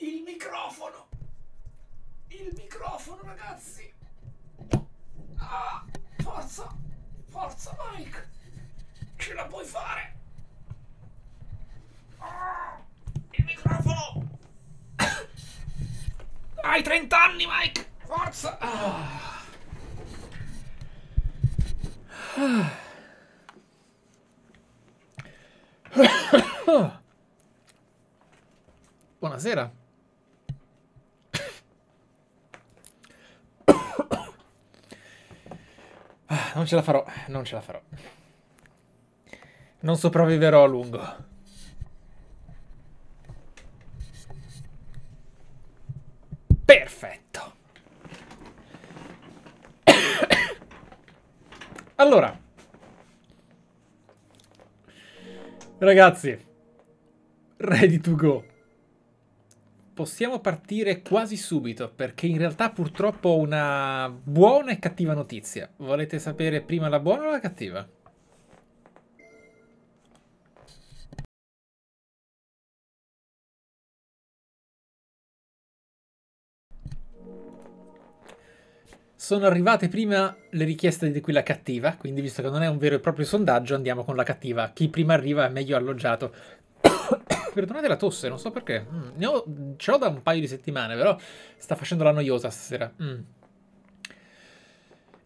Il microfono! Il microfono, ragazzi! Ah, forza! Forza, Mike! Ce la puoi fare! Ah, il microfono! Hai 30 anni, Mike! Forza! Ah. Buonasera. Ah, non ce la farò, non ce la farò. Non sopravviverò a lungo. Perfetto. Allora. Ragazzi. Ready to go. Possiamo partire quasi subito, perché in realtà purtroppo ho una buona e cattiva notizia. Volete sapere prima la buona o la cattiva? Sono arrivate prima le richieste di quella cattiva, quindi visto che non è un vero e proprio sondaggio andiamo con la cattiva. Chi prima arriva è meglio alloggiato. Perdonate la tosse, non so perché. Mm, ho, ce l'ho da un paio di settimane, però sta facendo la noiosa stasera. Mm.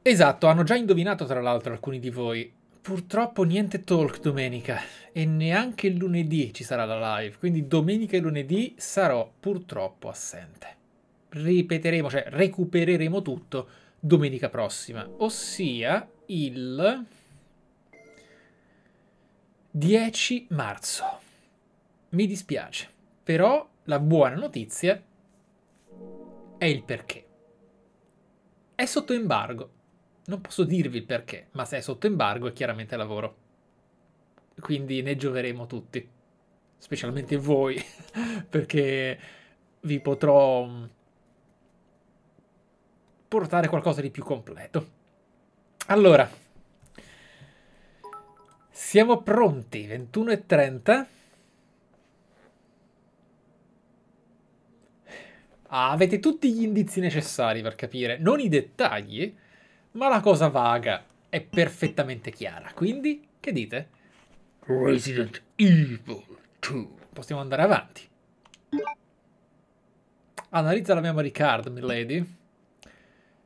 Esatto, hanno già indovinato tra l'altro alcuni di voi. Purtroppo niente talk domenica e neanche lunedì ci sarà la live, quindi domenica e lunedì sarò purtroppo assente. Ripeteremo, cioè recupereremo tutto domenica prossima, ossia il 10 marzo. Mi dispiace, però la buona notizia è il perché. È sotto embargo. Non posso dirvi il perché, ma se è sotto embargo è chiaramente lavoro. Quindi ne gioveremo tutti, specialmente voi, perché vi potrò portare qualcosa di più completo. Allora, siamo pronti, 21.30. Ah, avete tutti gli indizi necessari per capire, non i dettagli, ma la cosa vaga è perfettamente chiara. Quindi, che dite? Resident Evil 2. Possiamo andare avanti. Analizza la memory card, milady.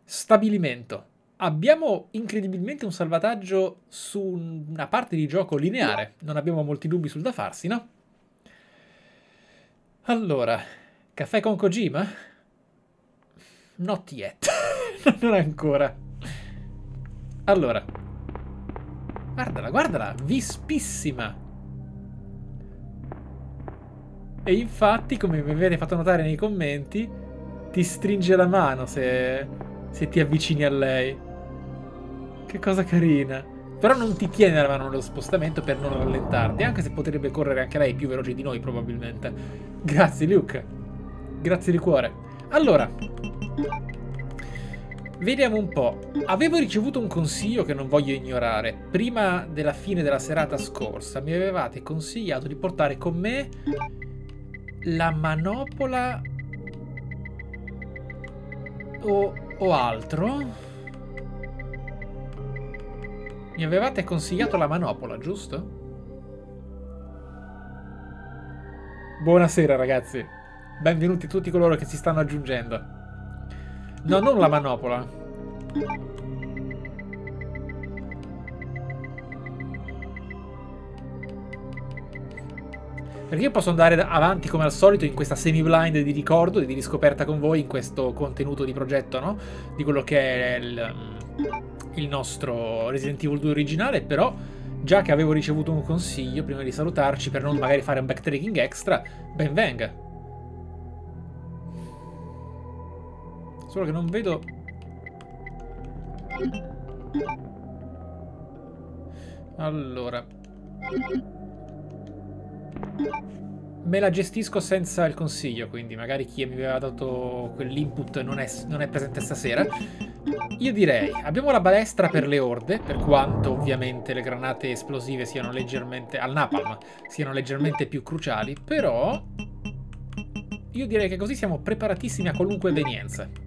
Stabilimento. Abbiamo incredibilmente un salvataggio su una parte di gioco lineare. Non abbiamo molti dubbi sul da farsi, no? Allora, caffè con Kojima? Not yet. non ancora. Allora. Guardala, guardala, vispissima. E infatti, come mi avete fatto notare nei commenti, ti stringe la mano se se ti avvicini a lei. Che cosa carina. Però non ti tiene la mano nello spostamento per non rallentarti, anche se potrebbe correre anche lei più veloce di noi probabilmente. Grazie Luke. Grazie di cuore. Allora, vediamo un po'. Avevo ricevuto un consiglio che non voglio ignorare. Prima della fine della serata scorsa mi avevate consigliato di portare con me la manopola o o altro? Mi avevate consigliato la manopola, giusto? Buonasera ragazzi, benvenuti tutti coloro che si stanno aggiungendo. No, non la manopola. Perché io posso andare avanti come al solito in questa semi-blind di ricordo, di riscoperta con voi in questo contenuto di progetto, no? Di quello che è il, mm, il nostro Resident Evil 2 originale, però già che avevo ricevuto un consiglio prima di salutarci per non magari fare un backtracking extra, ben venga. Solo che non vedo... Allora... Me la gestisco senza il consiglio, quindi magari chi mi aveva dato quell'input non non è presente stasera. Io direi, abbiamo la balestra per le orde, per quanto ovviamente le granate esplosive siano leggermente, al napalm, siano leggermente più cruciali, però io direi che così siamo preparatissimi a qualunque evenienza.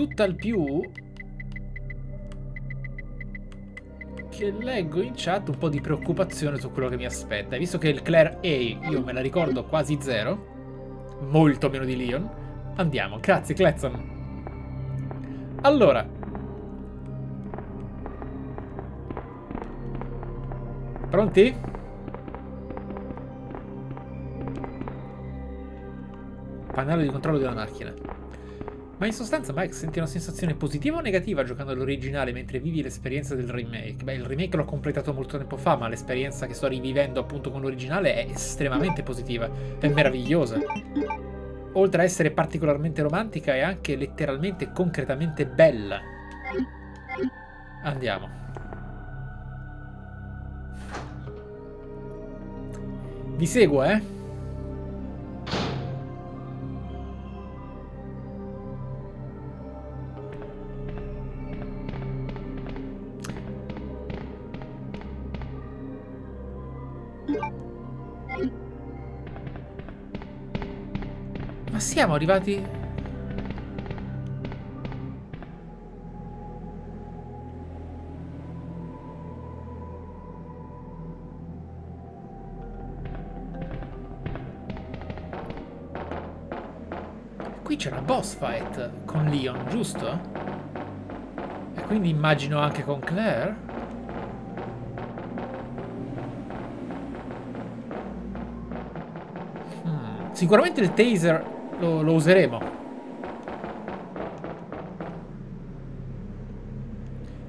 Tutt'al più che leggo in chat un po' di preoccupazione su quello che mi aspetta. Visto che il Claire A io me la ricordo quasi zero, molto meno di Leon, andiamo. Grazie, Cletson. Allora. Pronti? Pannello di controllo della macchina. Ma in sostanza, Mike, senti una sensazione positiva o negativa giocando all'originale mentre vivi l'esperienza del remake? Beh, il remake l'ho completato molto tempo fa, ma l'esperienza che sto rivivendo appunto con l'originale è estremamente positiva, è meravigliosa. Oltre a essere particolarmente romantica, è anche letteralmente, concretamente bella. Andiamo. Vi seguo, eh? Siamo arrivati? Qui c'è una boss fight con Leon, giusto? E quindi immagino anche con Claire? Sicuramente il taser lo, lo useremo.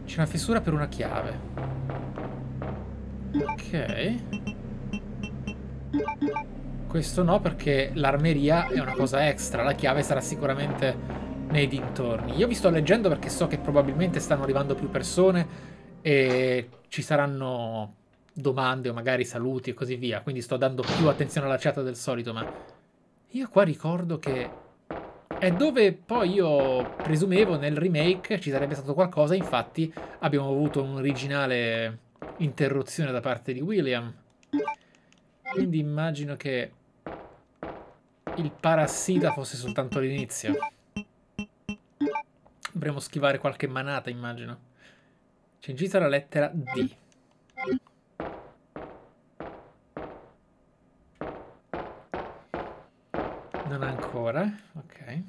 C'è una fessura per una chiave. Ok. Questo no perché l'armeria è una cosa extra, la chiave sarà sicuramente nei dintorni. Io vi sto leggendo perché so che probabilmente stanno arrivando più persone e ci saranno domande o magari saluti e così via, quindi sto dando più attenzione alla chat del solito, ma io qua ricordo che è dove poi io presumevo nel remake ci sarebbe stato qualcosa, infatti abbiamo avuto un'originale interruzione da parte di William. Quindi immagino che il parassita fosse soltanto l'inizio. Dovremmo schivare qualche manata, immagino. C'è incisa la lettera D. Non ancora, ok.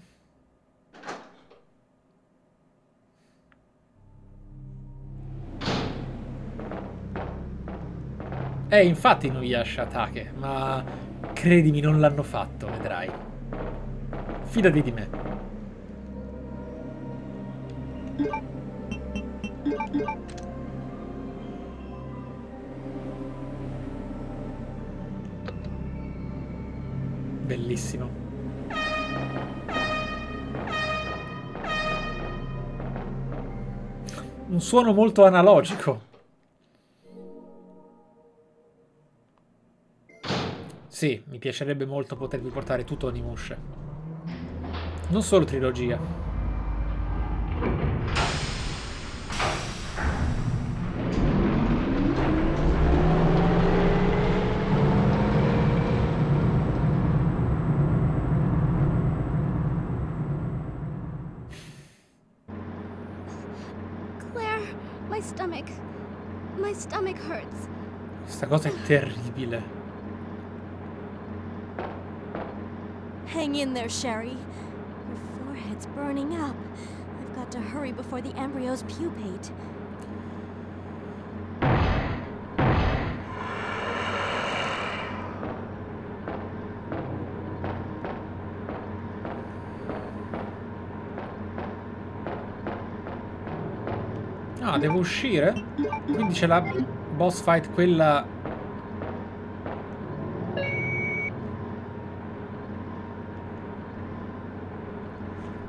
Eh, infatti non Yasha Take, ma credimi non l'hanno fatto, vedrai. Fidati di me. Bellissimo. Un suono molto analogico. Sì, mi piacerebbe molto potervi portare tutto Onimusha. Non solo trilogia. Questa cosa è terribile. Hang in there, Sherry. Your forehead's burning up. I've got to hurry before the embryos pupate. Ah, devo uscire? Quindi c'è la boss fight quella...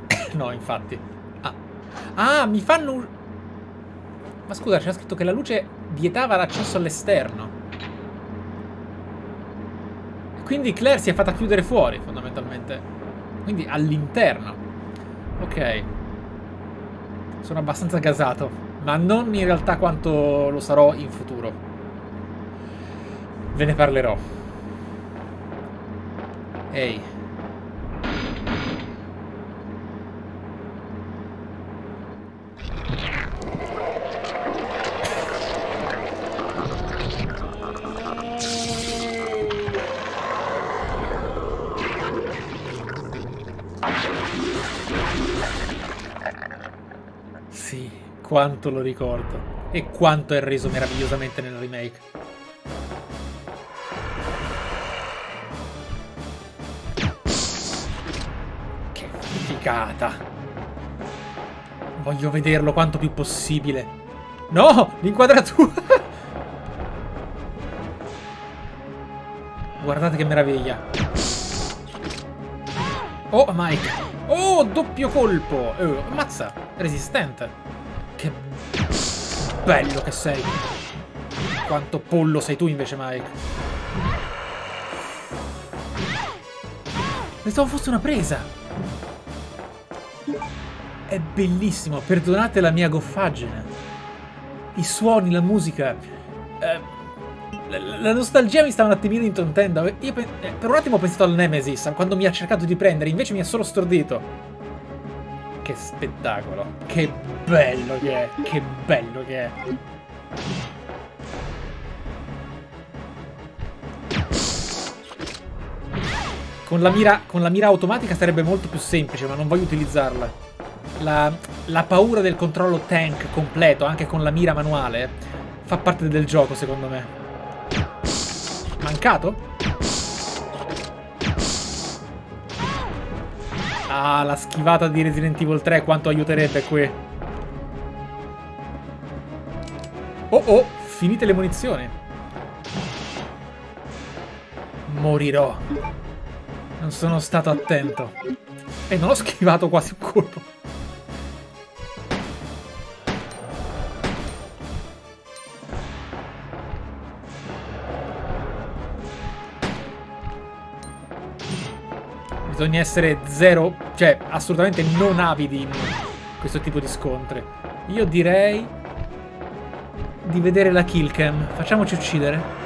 no, infatti. Ah. ah, mi fanno... Ma scusa, c'era scritto che la luce vietava l'accesso all'esterno. Quindi Claire si è fatta chiudere fuori, fondamentalmente. Quindi all'interno. Ok. Sono abbastanza gasato ma non in realtà quanto lo sarò in futuro. Ve ne parlerò. Ehi. Sì, quanto lo ricordo. E quanto è reso meravigliosamente nel remake. Che figata. Voglio vederlo quanto più possibile. No! L'inquadratura! Guardate che meraviglia. Oh, Mike. Oh, doppio colpo. Oh, ammazza. Resistente. Bello che sei. Quanto pollo sei tu invece, Mike. Pensavo fosse una presa. È bellissimo. Perdonate la mia goffaggine. I suoni, la musica. Eh, la, nostalgia mi sta un attimino intontendo. Io eh, per un attimo ho pensato al Nemesis, quando mi ha cercato di prendere, invece mi ha solo stordito. Che spettacolo. Che bello che è. Che bello che è. Con la, mira, con la mira automatica sarebbe molto più semplice, ma non voglio utilizzarla. La, la paura del controllo tank completo, anche con la mira manuale, fa parte del gioco, secondo me. Mancato? Ah, la schivata di Resident Evil 3 quanto aiuterebbe qui. Oh oh, finite le munizioni. Morirò. Non sono stato attento. E non ho schivato quasi un colpo. Bisogna essere zero, cioè assolutamente non avidi in questo tipo di scontri. Io direi di vedere la killcam. Facciamoci uccidere.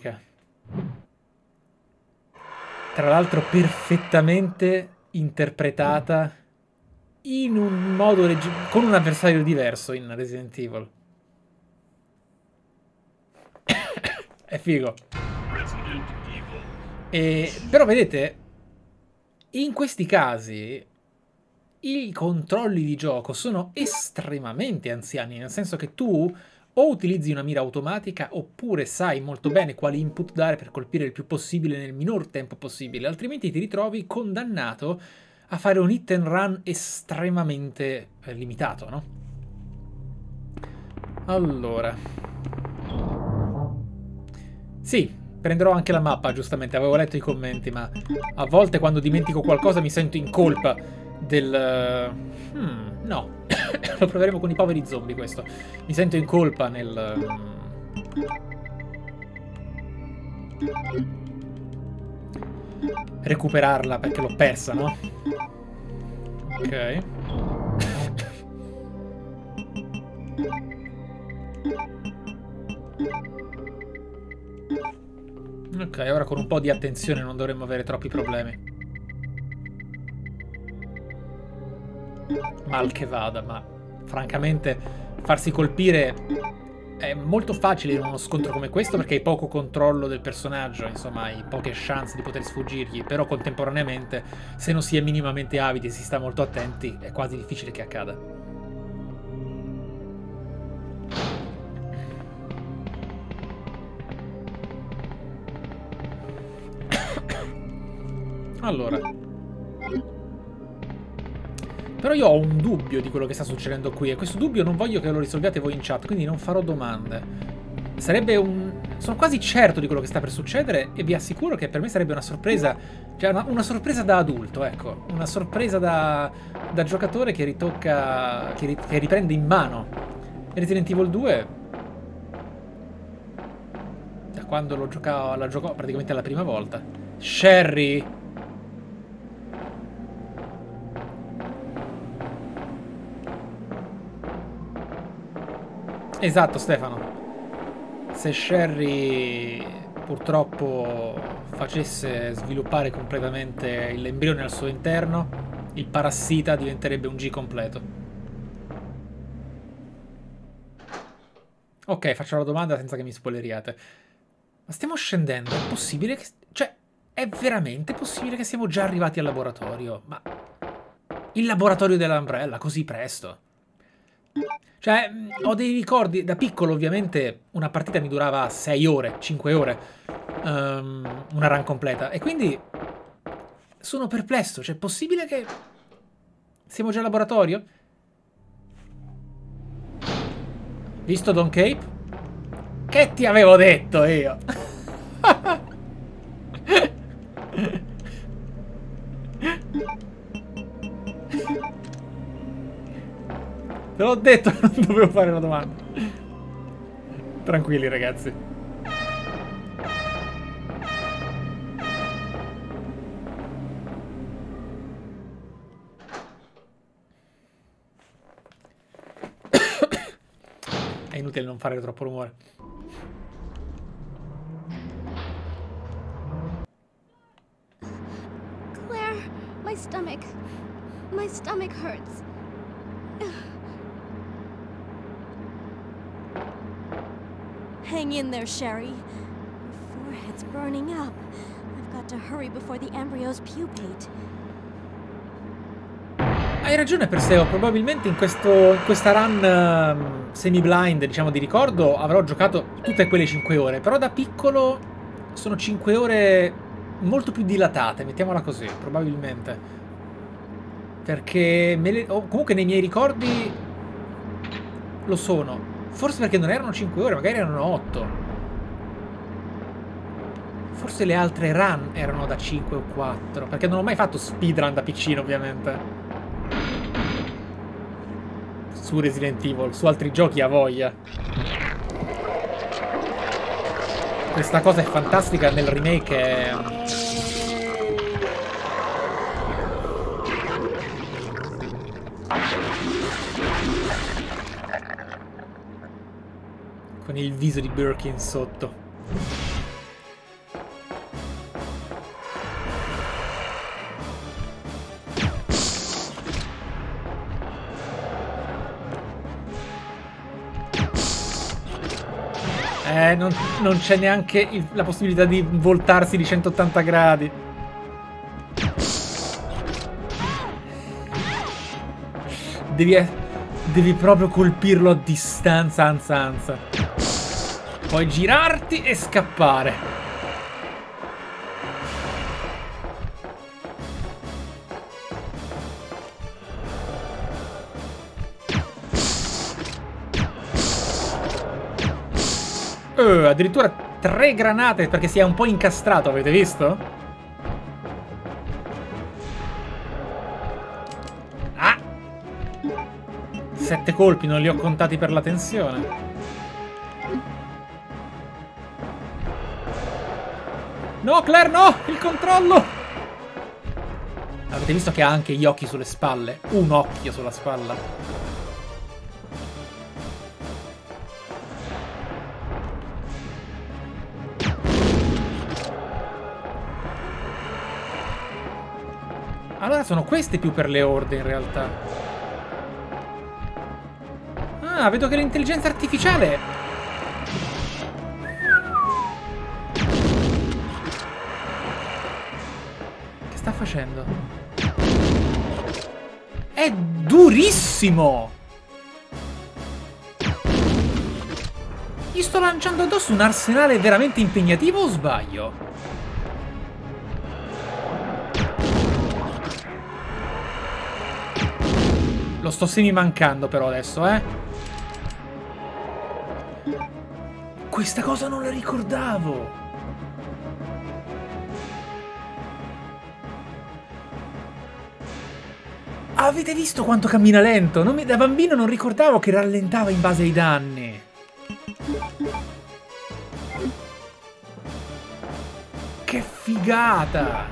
Morte unica. Tra l'altro perfettamente interpretata in un modo con un avversario diverso in Resident Evil. È figo. E, però vedete, in questi casi i controlli di gioco sono estremamente anziani, nel senso che tu o utilizzi una mira automatica oppure sai molto bene quali input dare per colpire il più possibile nel minor tempo possibile, altrimenti ti ritrovi condannato a fare un hit and run estremamente eh, limitato, no? Allora. Sì, prenderò anche la mappa, giustamente, avevo letto i commenti, ma a volte quando dimentico qualcosa mi sento in colpa del... Hmm, no. Lo proveremo con i poveri zombie questo. Mi sento in colpa nel... Recuperarla perché l'ho persa, no? Ok. Ok, ora con un po' di attenzione non dovremmo avere troppi problemi. Mal che vada, ma francamente farsi colpire è molto facile in uno scontro come questo perché hai poco controllo del personaggio, insomma hai poche chance di poter sfuggirgli, però contemporaneamente se non si è minimamente avidi e si sta molto attenti è quasi difficile che accada. Allora, però io ho un dubbio di quello che sta succedendo qui e questo dubbio non voglio che lo risolviate voi in chat, quindi non farò domande. Sarebbe un... Sono quasi certo di quello che sta per succedere e vi assicuro che per me sarebbe una sorpresa, cioè una, una sorpresa da adulto, ecco. Una sorpresa da, da giocatore che ritocca, che, ri, che riprende in mano. Resident Evil 2 quando lo giocavo, la giocò praticamente la prima volta. Sherry! Esatto, Stefano. Se Sherry purtroppo facesse sviluppare completamente l'embrione al suo interno, il parassita diventerebbe un G completo. Ok, faccio la domanda senza che mi spoileriate. Ma stiamo scendendo? È possibile che... Cioè, è veramente possibile che siamo già arrivati al laboratorio? Ma... Il laboratorio dell'Umbrella, così presto? Cioè, ho dei ricordi... Da piccolo, ovviamente, una partita mi durava 6 ore, 5 ore. Um, una run completa. E quindi... Sono perplesso. Cioè, è possibile che... Siamo già al laboratorio? Visto Don Cape? Che ti avevo detto io? Te l'ho detto, non dovevo fare una domanda. Tranquilli ragazzi. inutile non fare troppo rumore. Claire, my stomach. My stomach hurts. Hang in there, Sherry. Your forehead's burning up. I've got to hurry before the embryos pupate. Hai ragione Perseo, probabilmente in, questo, in questa run uh, semi-blind, diciamo di ricordo, avrò giocato tutte quelle 5 ore, però da piccolo sono 5 ore molto più dilatate, mettiamola così, probabilmente. Perché, le, oh, comunque nei miei ricordi lo sono. Forse perché non erano 5 ore, magari erano 8. Forse le altre run erano da 5 o 4, perché non ho mai fatto speedrun da piccino ovviamente su Resident Evil, su altri giochi a voglia. Questa cosa è fantastica nel remake. È... Con il viso di Birkin sotto. Eh, non, non c'è neanche il, la possibilità di voltarsi di 180 gradi. Devi, devi proprio colpirlo a distanza, anza, anza. Poi girarti e scappare. Uh, addirittura tre granate perché si è un po' incastrato, avete visto? Ah! Sette colpi, non li ho contati per la tensione. No, Claire, no! Il controllo! Avete visto che ha anche gli occhi sulle spalle? Un occhio sulla spalla. Allora sono queste più per le orde in realtà. Ah, vedo che l'intelligenza artificiale... facendo? È durissimo! Gli sto lanciando addosso un arsenale veramente impegnativo o sbaglio? Lo sto semi mancando però adesso, eh. Questa cosa non la ricordavo. Avete visto quanto cammina lento? Mi, da bambino non ricordavo che rallentava in base ai danni. che figata!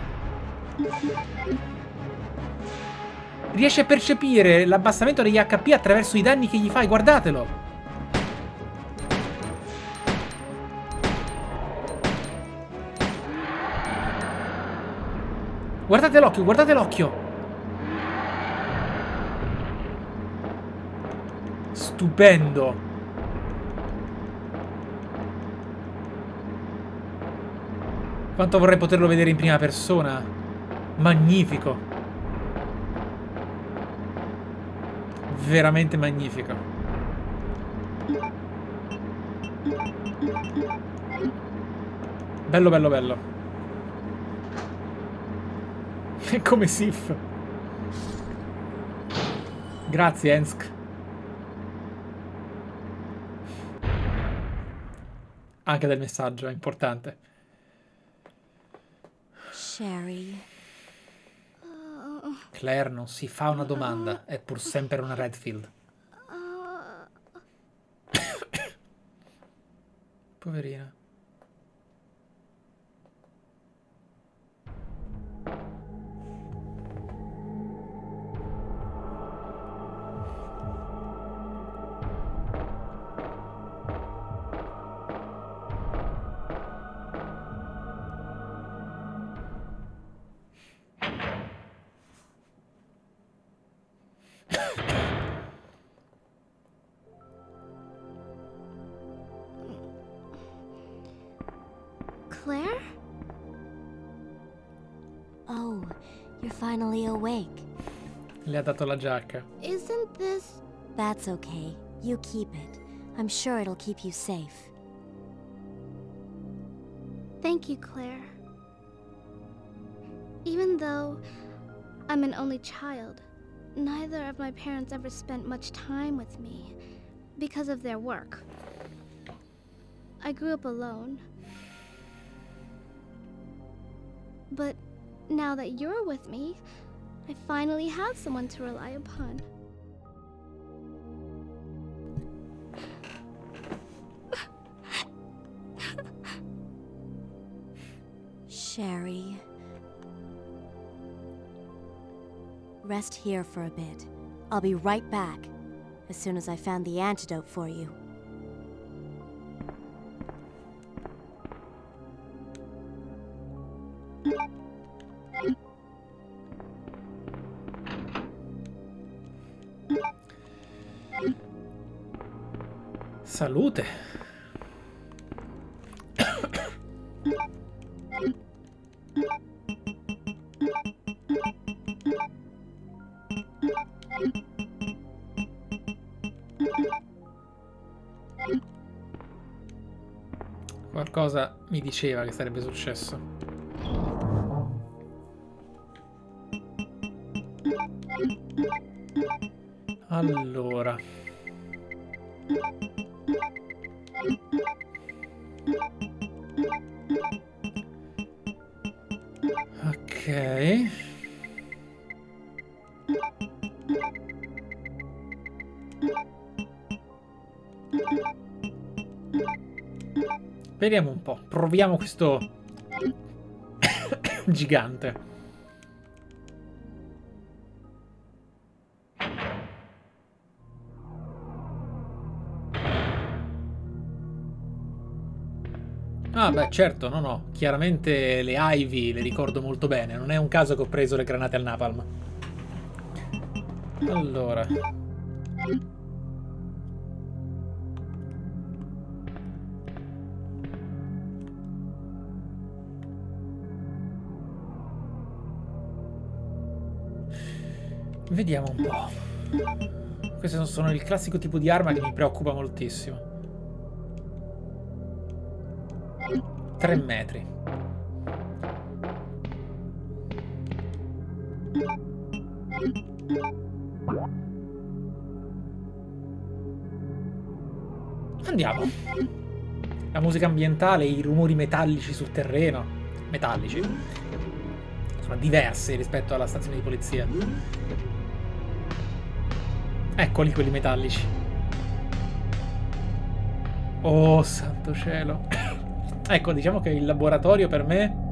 Riesce a percepire l'abbassamento degli HP attraverso i danni che gli fai, guardatelo! Guardate l'occhio, guardate l'occhio! Stupendo! Quanto vorrei poterlo vedere in prima persona. Magnifico. Veramente magnifico. Bello, bello, bello. È come Sif. Grazie, Ensk. Anche del messaggio, è importante. Sherry. Claire non si fa una domanda, è pur sempre una Redfield. Poverina. Claire? Oh, you're finally awake. Le ha dato la giacca. Isn't this. That's okay. You keep it. I'm sure it'll keep you safe. Thank you, Claire. Even though I'm an only child, neither of my parents ever spent much time with me because of their work. I grew up alone. But now that you're with me, I finally have someone to rely upon. Sherry. Rest here for a bit. I'll be right back. As soon as I found the antidote for you. Salute. Qualcosa mi diceva che sarebbe successo. Vediamo un po'. Proviamo questo gigante. Ah beh certo, no no, chiaramente le Ivy le ricordo molto bene, non è un caso che ho preso le granate al napalm. Allora... Vediamo un po'. Questi sono il classico tipo di arma che mi preoccupa moltissimo. 3 metri. Andiamo. La musica ambientale, i rumori metallici sul terreno. Metallici. Sono diversi rispetto alla stazione di polizia. Eccoli quelli metallici. Oh, santo cielo. Ecco, diciamo che il laboratorio per me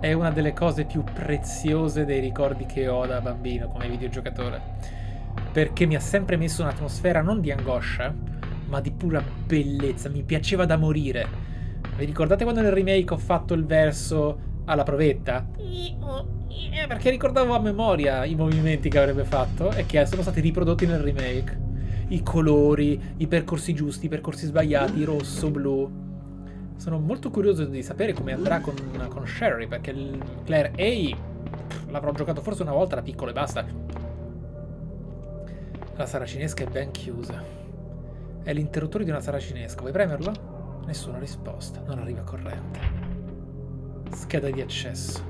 È una delle cose più preziose dei ricordi che ho da bambino come videogiocatore. Perché mi ha sempre messo un'atmosfera non di angoscia, ma di pura bellezza. Mi piaceva da morire. Vi ricordate quando nel remake ho fatto il verso alla provetta? Perché ricordavo a memoria i movimenti che avrebbe fatto e che sono stati riprodotti nel remake. I colori, i percorsi giusti, i percorsi sbagliati, rosso, blu. Sono molto curioso di sapere come andrà con, con Sherry, perché Claire A l'avrò giocato forse una volta da piccolo e basta. La saracinesca è ben chiusa. È l'interruttore di una saracinesca. Vuoi premerlo? Nessuna risposta. Non arriva corrente. Scheda di accesso.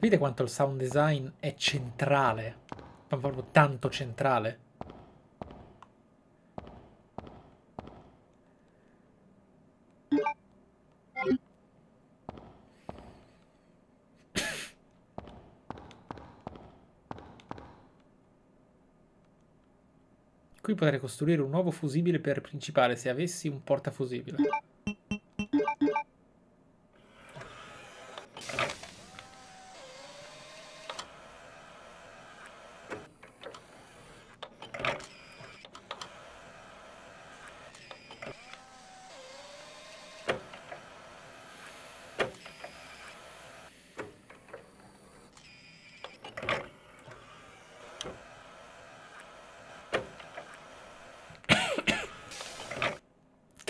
Capite quanto il sound design è centrale? Ma proprio tanto centrale. Qui potrei costruire un nuovo fusibile per principale se avessi un portafusibile.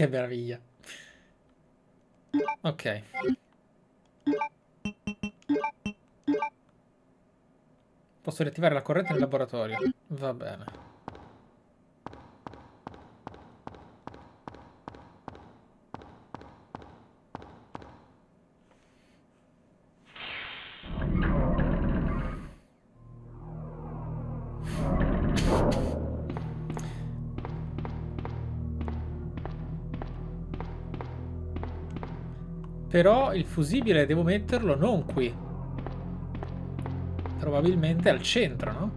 Che meraviglia. Ok. Posso riattivare la corrente nel laboratorio. Va bene. Però il fusibile devo metterlo non qui. Probabilmente al centro, no?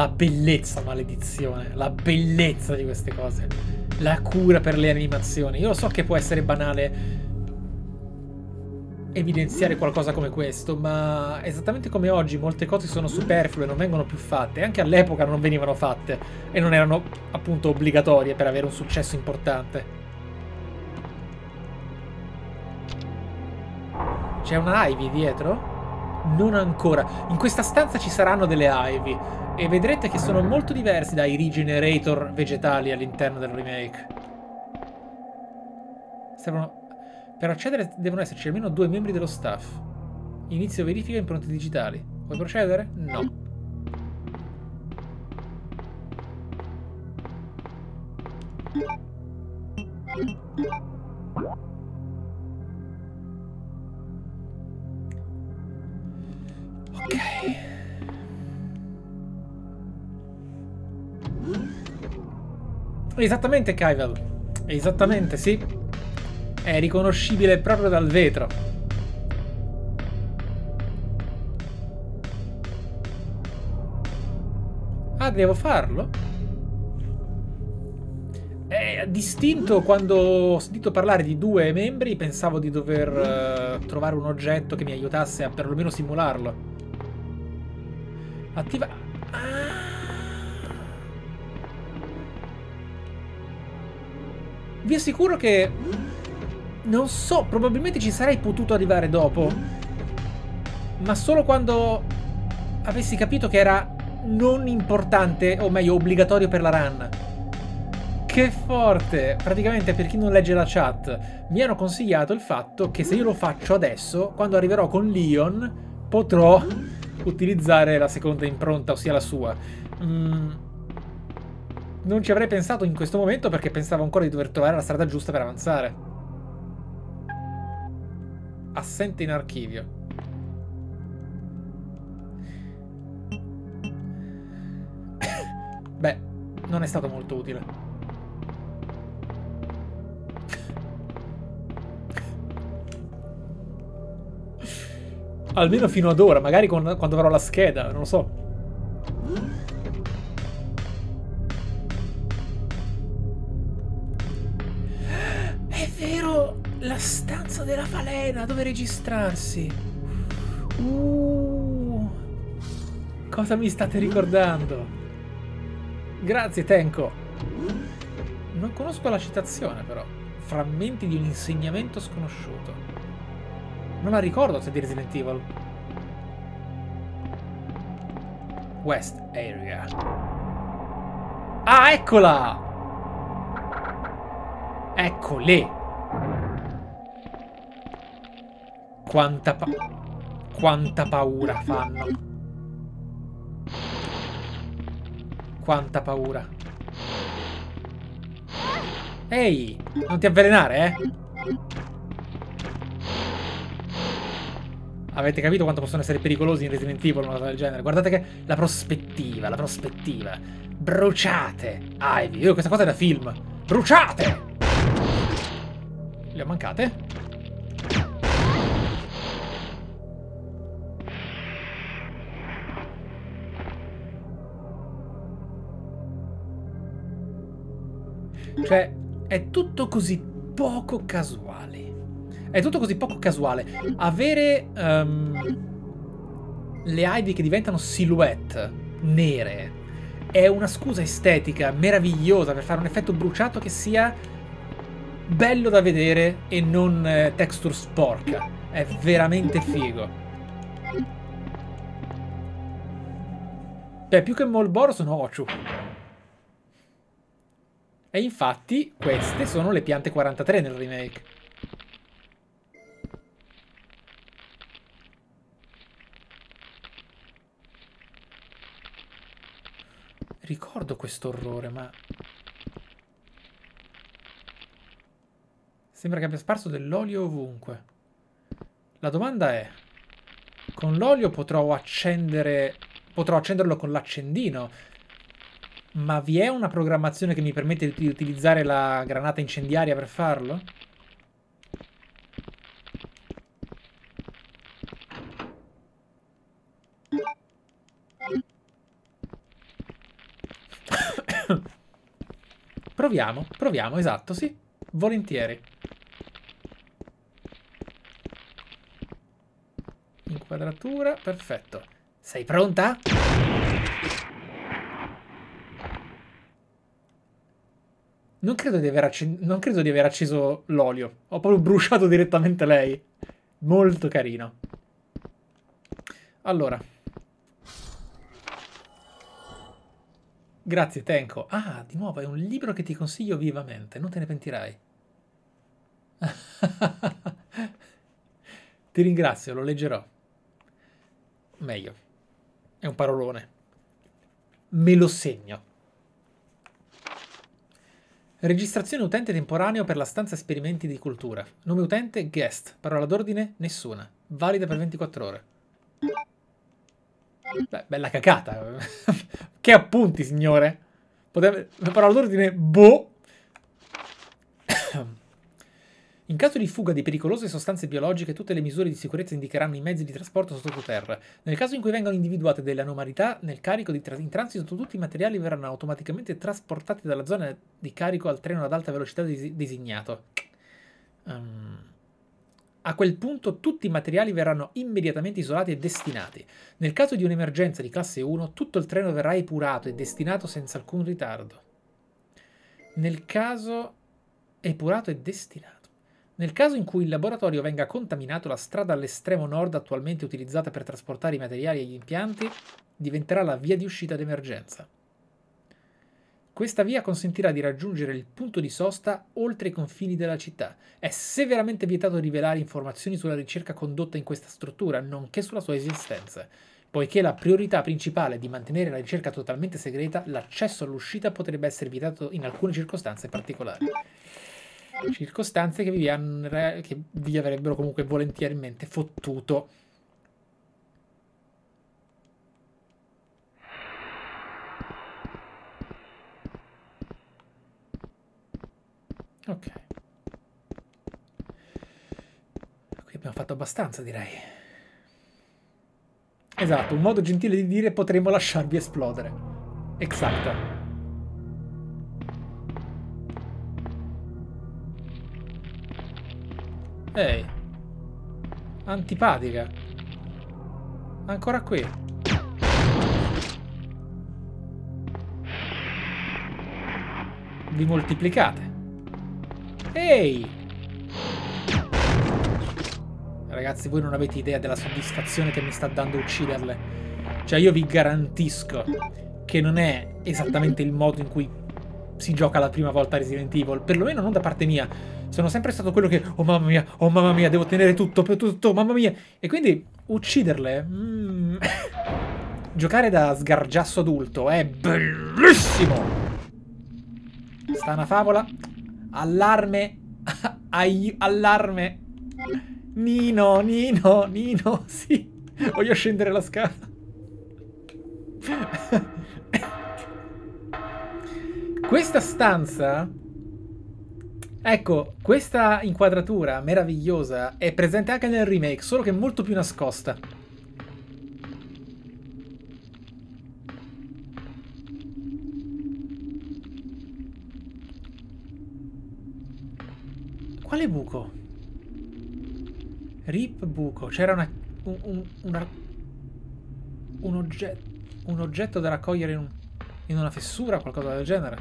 La bellezza, maledizione. La bellezza di queste cose. La cura per le animazioni. Io lo so che può essere banale evidenziare qualcosa come questo, ma esattamente come oggi molte cose sono superflue, non vengono più fatte, anche all'epoca non venivano fatte e non erano appunto obbligatorie per avere un successo importante. C'è una Ivy dietro? Non ancora. In questa stanza ci saranno delle Ivy. E vedrete che sono molto diversi dai regenerator vegetali all'interno del remake. Servono... Per accedere devono esserci almeno due membri dello staff. Inizio verifica impronte digitali. Vuoi procedere? No. Ok. Esattamente, Kaivel. Esattamente, sì. È riconoscibile proprio dal vetro. Ah, devo farlo? È distinto quando ho sentito parlare di due membri, pensavo di dover uh, trovare un oggetto che mi aiutasse a perlomeno simularlo. Attiva... Ah! Vi assicuro che... Non so, probabilmente ci sarei potuto arrivare dopo. Ma solo quando avessi capito che era non importante, o meglio, obbligatorio per la run. Che forte! Praticamente, per chi non legge la chat, mi hanno consigliato il fatto che se io lo faccio adesso, quando arriverò con Leon, potrò utilizzare la seconda impronta, ossia la sua. Mm. Non ci avrei pensato in questo momento perché pensavo ancora di dover trovare la strada giusta per avanzare. Assente in archivio. Beh, non è stato molto utile. Almeno fino ad ora, magari quando, quando avrò la scheda, non lo so. È vero, la stanza della falena dove registrarsi. Uh, cosa mi state ricordando? Grazie, Tenko. Non conosco la citazione, però. Frammenti di un insegnamento sconosciuto. Non la ricordo se di Resident Evil. West Area. Ah, eccola! Eccole! Quanta pa... Quanta paura fanno. Quanta paura. Ehi, non ti avvelenare, eh? Avete capito quanto possono essere pericolosi in Resident Evil una cosa del genere? Guardate che la prospettiva, la prospettiva. Bruciate! Ivy, io questa cosa è da film. Bruciate! Le ho mancate? Cioè, è tutto così poco casuale. È tutto così poco casuale. Avere um, le Ivy che diventano silhouette nere è una scusa estetica meravigliosa per fare un effetto bruciato che sia bello da vedere e non eh, texture sporca. È veramente figo. Beh, più che Molboro sono Ochu. E infatti queste sono le piante 43 nel remake. Ricordo questo orrore, ma... Sembra che abbia sparso dell'olio ovunque. La domanda è... Con l'olio potrò accendere... Potrò accenderlo con l'accendino. Ma vi è una programmazione che mi permette di utilizzare la granata incendiaria per farlo? Proviamo, proviamo, esatto, sì. Volentieri. Inquadratura, perfetto. Sei pronta? Non credo di aver, credo di aver acceso l'olio. Ho proprio bruciato direttamente lei. Molto carino. Allora. Grazie, Tenko. Ah, di nuovo, è un libro che ti consiglio vivamente, non te ne pentirai. ti ringrazio, lo leggerò. Meglio. È un parolone. Me lo segno. Registrazione utente temporaneo per la stanza esperimenti di cultura. Nome utente guest. Parola d'ordine nessuna. Valida per 24 ore. Beh, bella cacata. che appunti, signore. Poteva... Parola d'ordine, boh. In caso di fuga di pericolose sostanze biologiche, tutte le misure di sicurezza indicheranno i mezzi di trasporto sottoterra. Nel caso in cui vengano individuate delle anomalie nel carico tra in transito, tutti i materiali verranno automaticamente trasportati dalla zona di carico al treno ad alta velocità des designato. Um, a quel punto tutti i materiali verranno immediatamente isolati e destinati. Nel caso di un'emergenza di classe 1, tutto il treno verrà epurato e destinato senza alcun ritardo. Nel caso epurato e destinato. Nel caso in cui il laboratorio venga contaminato, la strada all'estremo nord attualmente utilizzata per trasportare i materiali e gli impianti diventerà la via di uscita d'emergenza. Questa via consentirà di raggiungere il punto di sosta oltre i confini della città. È severamente vietato rivelare informazioni sulla ricerca condotta in questa struttura, nonché sulla sua esistenza. Poiché la priorità principale è di mantenere la ricerca totalmente segreta, l'accesso all'uscita potrebbe essere vietato in alcune circostanze particolari. Circostanze che vi, che vi avrebbero comunque volentieriamente fottuto. Ok. Qui abbiamo fatto abbastanza, direi. Esatto, un modo gentile di dire potremmo lasciarvi esplodere. Exacta. Ehi. Antipatica. Ancora qui. Vi moltiplicate. Ehi! Ragazzi, voi non avete idea della soddisfazione che mi sta dando ucciderle. Cioè, io vi garantisco che non è esattamente il modo in cui si gioca la prima volta Resident Evil. Perlomeno non da parte mia. Sono sempre stato quello che, oh mamma mia, oh mamma mia, devo tenere tutto, tutto, tutto mamma mia. E quindi ucciderle... Mm, giocare da sgargiasso adulto è bellissimo! Sta una favola. Allarme. Allarme. Nino, Nino, Nino, sì. Voglio scendere la scala. Questa stanza... Ecco, questa inquadratura meravigliosa è presente anche nel remake, solo che è molto più nascosta. Quale buco? Rip buco. C'era una, un, un, una, un, oggetto, un oggetto da raccogliere in, un, in una fessura, qualcosa del genere.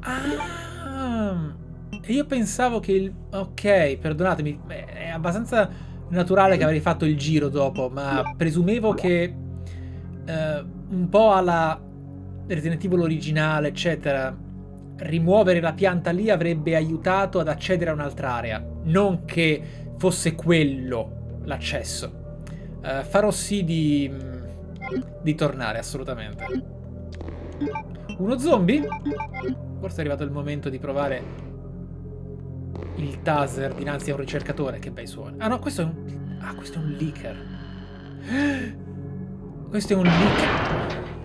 Ah, io pensavo che il... Ok, perdonatemi, è abbastanza naturale che avrei fatto il giro dopo, ma presumevo che eh, un po' alla Resident Evil originale, eccetera, rimuovere la pianta lì avrebbe aiutato ad accedere a un'altra area, non che fosse quello l'accesso. Uh, farò sì di, di tornare, assolutamente. Uno zombie? Forse è arrivato il momento di provare il taser dinanzi a un ricercatore. Che bei suoni. Ah no, questo è un... Ah, questo è un leaker. Questo è un leaker.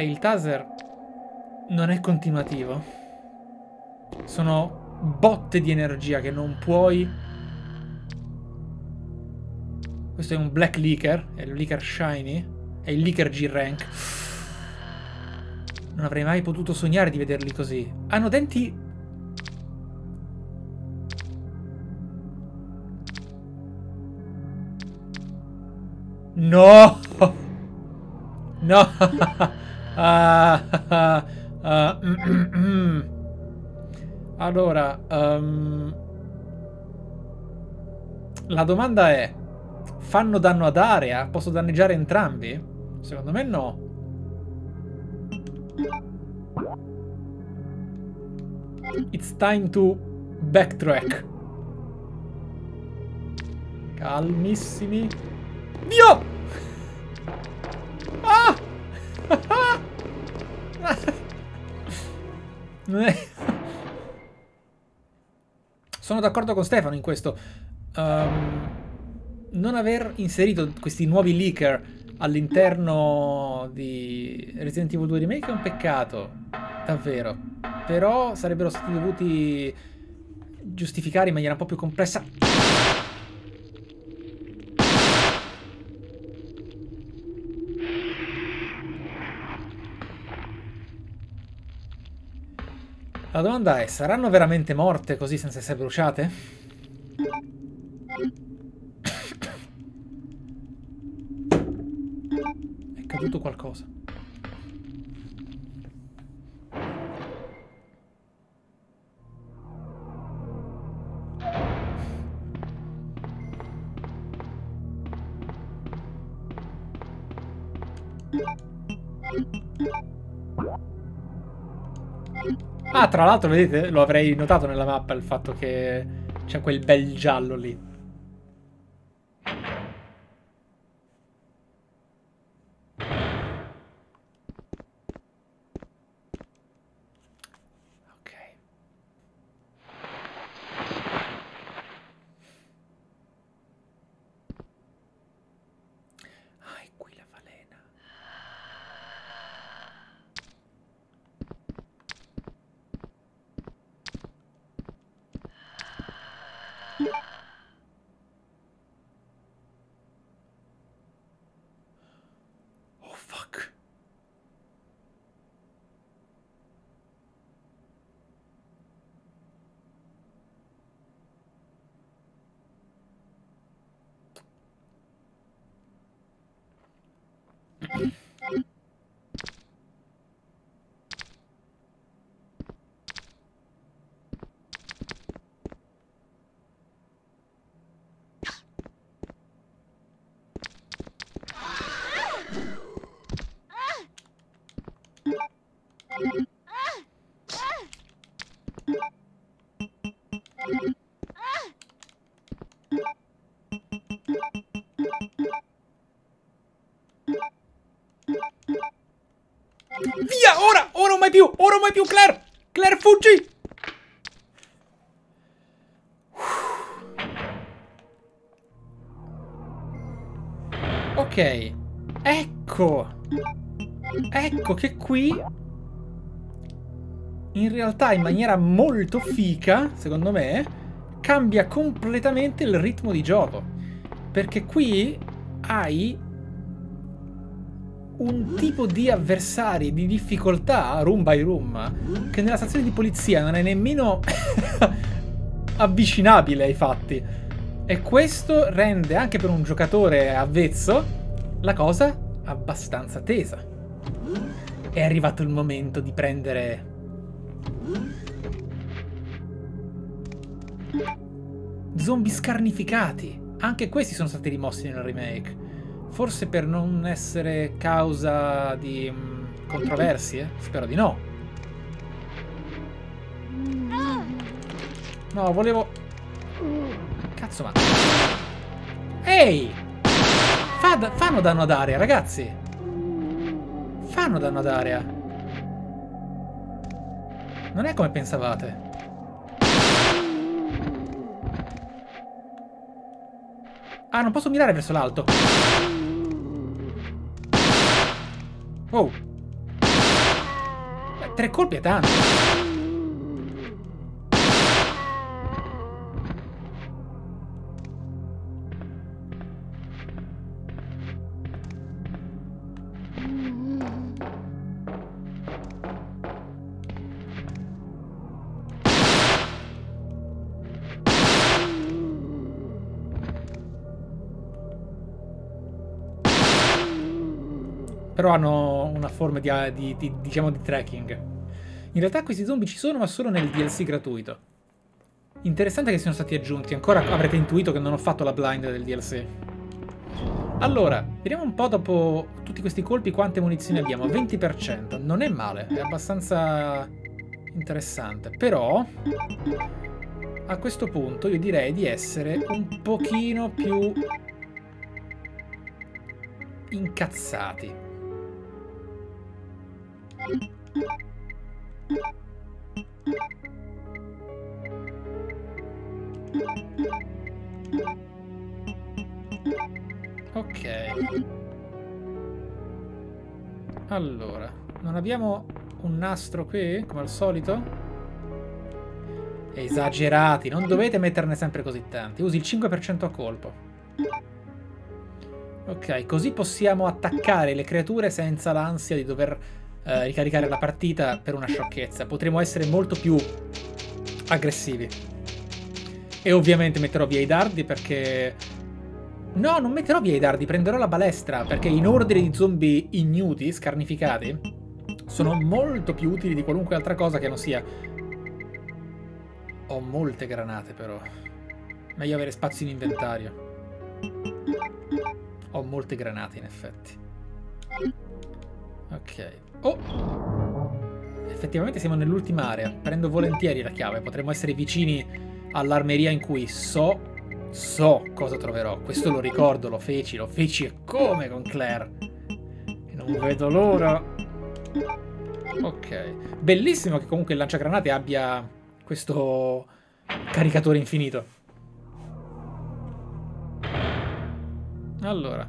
Il taser non è continuativo. Sono botte di energia che non puoi... Questo è un Black Leaker, è il Leaker Shiny, è il Leaker G-Rank. Non avrei mai potuto sognare di vederli così. Hanno denti... No! No! Mm, mm. Allora, um, la domanda è, fanno danno ad area? Posso danneggiare entrambi? Secondo me no. It's time to backtrack. Calmissimi. Dio! Ah! Sono d'accordo con Stefano in questo. Um, non aver inserito questi nuovi leaker all'interno di Resident Evil 2 Remake è un peccato, davvero. Però sarebbero stati dovuti giustificare in maniera un po' più complessa. La domanda è, saranno veramente morte così senza essere bruciate? È caduto qualcosa. Tra l'altro, vedete, lo avrei notato nella mappa il fatto che c'è quel bel giallo lì. Mai più! Ora o mai più, Claire! Claire, fuggi! Ok. Ecco! Ecco che qui... In realtà, in maniera molto fica, secondo me, cambia completamente il ritmo di gioco. Perché qui hai un tipo di avversari di difficoltà room by room che nella stazione di polizia non è nemmeno avvicinabile ai fatti. E questo rende anche per un giocatore avvezzo la cosa abbastanza tesa. È arrivato il momento di prendere zombie scarnificati. Anche questi sono stati rimossi nel remake. Forse per non essere causa di mm, controversie? Spero di no. No, volevo... Cazzo, ma... Ehi! Fa fanno danno ad area, ragazzi! Fanno danno ad area. Non è come pensavate. Ah, non posso mirare verso l'alto. Oh. Tre colpi è tanto. Forma di, di- di- diciamo di tracking. In realtà questi zombie ci sono, ma solo nel DLC gratuito. Interessante che siano stati aggiunti. Ancora avrete intuito che non ho fatto la blind del DLC. Allora, vediamo un po' dopo tutti questi colpi quante munizioni abbiamo. 20%. Non è male, è abbastanza interessante. Però, a questo punto io direi di essere un pochino più incazzati. Ok. Allora, non abbiamo un nastro qui, come al solito? Esagerati, non dovete metterne sempre così tanti. Usi il 5% a colpo. Ok, così possiamo attaccare le creature senza l'ansia di dover eh, ricaricare la partita per una sciocchezza. Potremo essere molto più aggressivi. E ovviamente metterò via i dardi perché No, non metterò via i dardi, prenderò la balestra, perché in ordine di zombie ignuti, scarnificati, sono molto più utili di qualunque altra cosa che non sia. Ho molte granate però. Meglio avere spazio in inventario. Ho molte granate in effetti. Ok. Oh! Effettivamente siamo nell'ultima area. Prendo volentieri la chiave. Potremmo essere vicini all'armeria in cui so... So cosa troverò. Questo lo ricordo, lo feci, lo feci e come con Claire. E non vedo l'ora. Ok. Bellissimo che comunque il lanciagranate abbia questo caricatore infinito. Allora.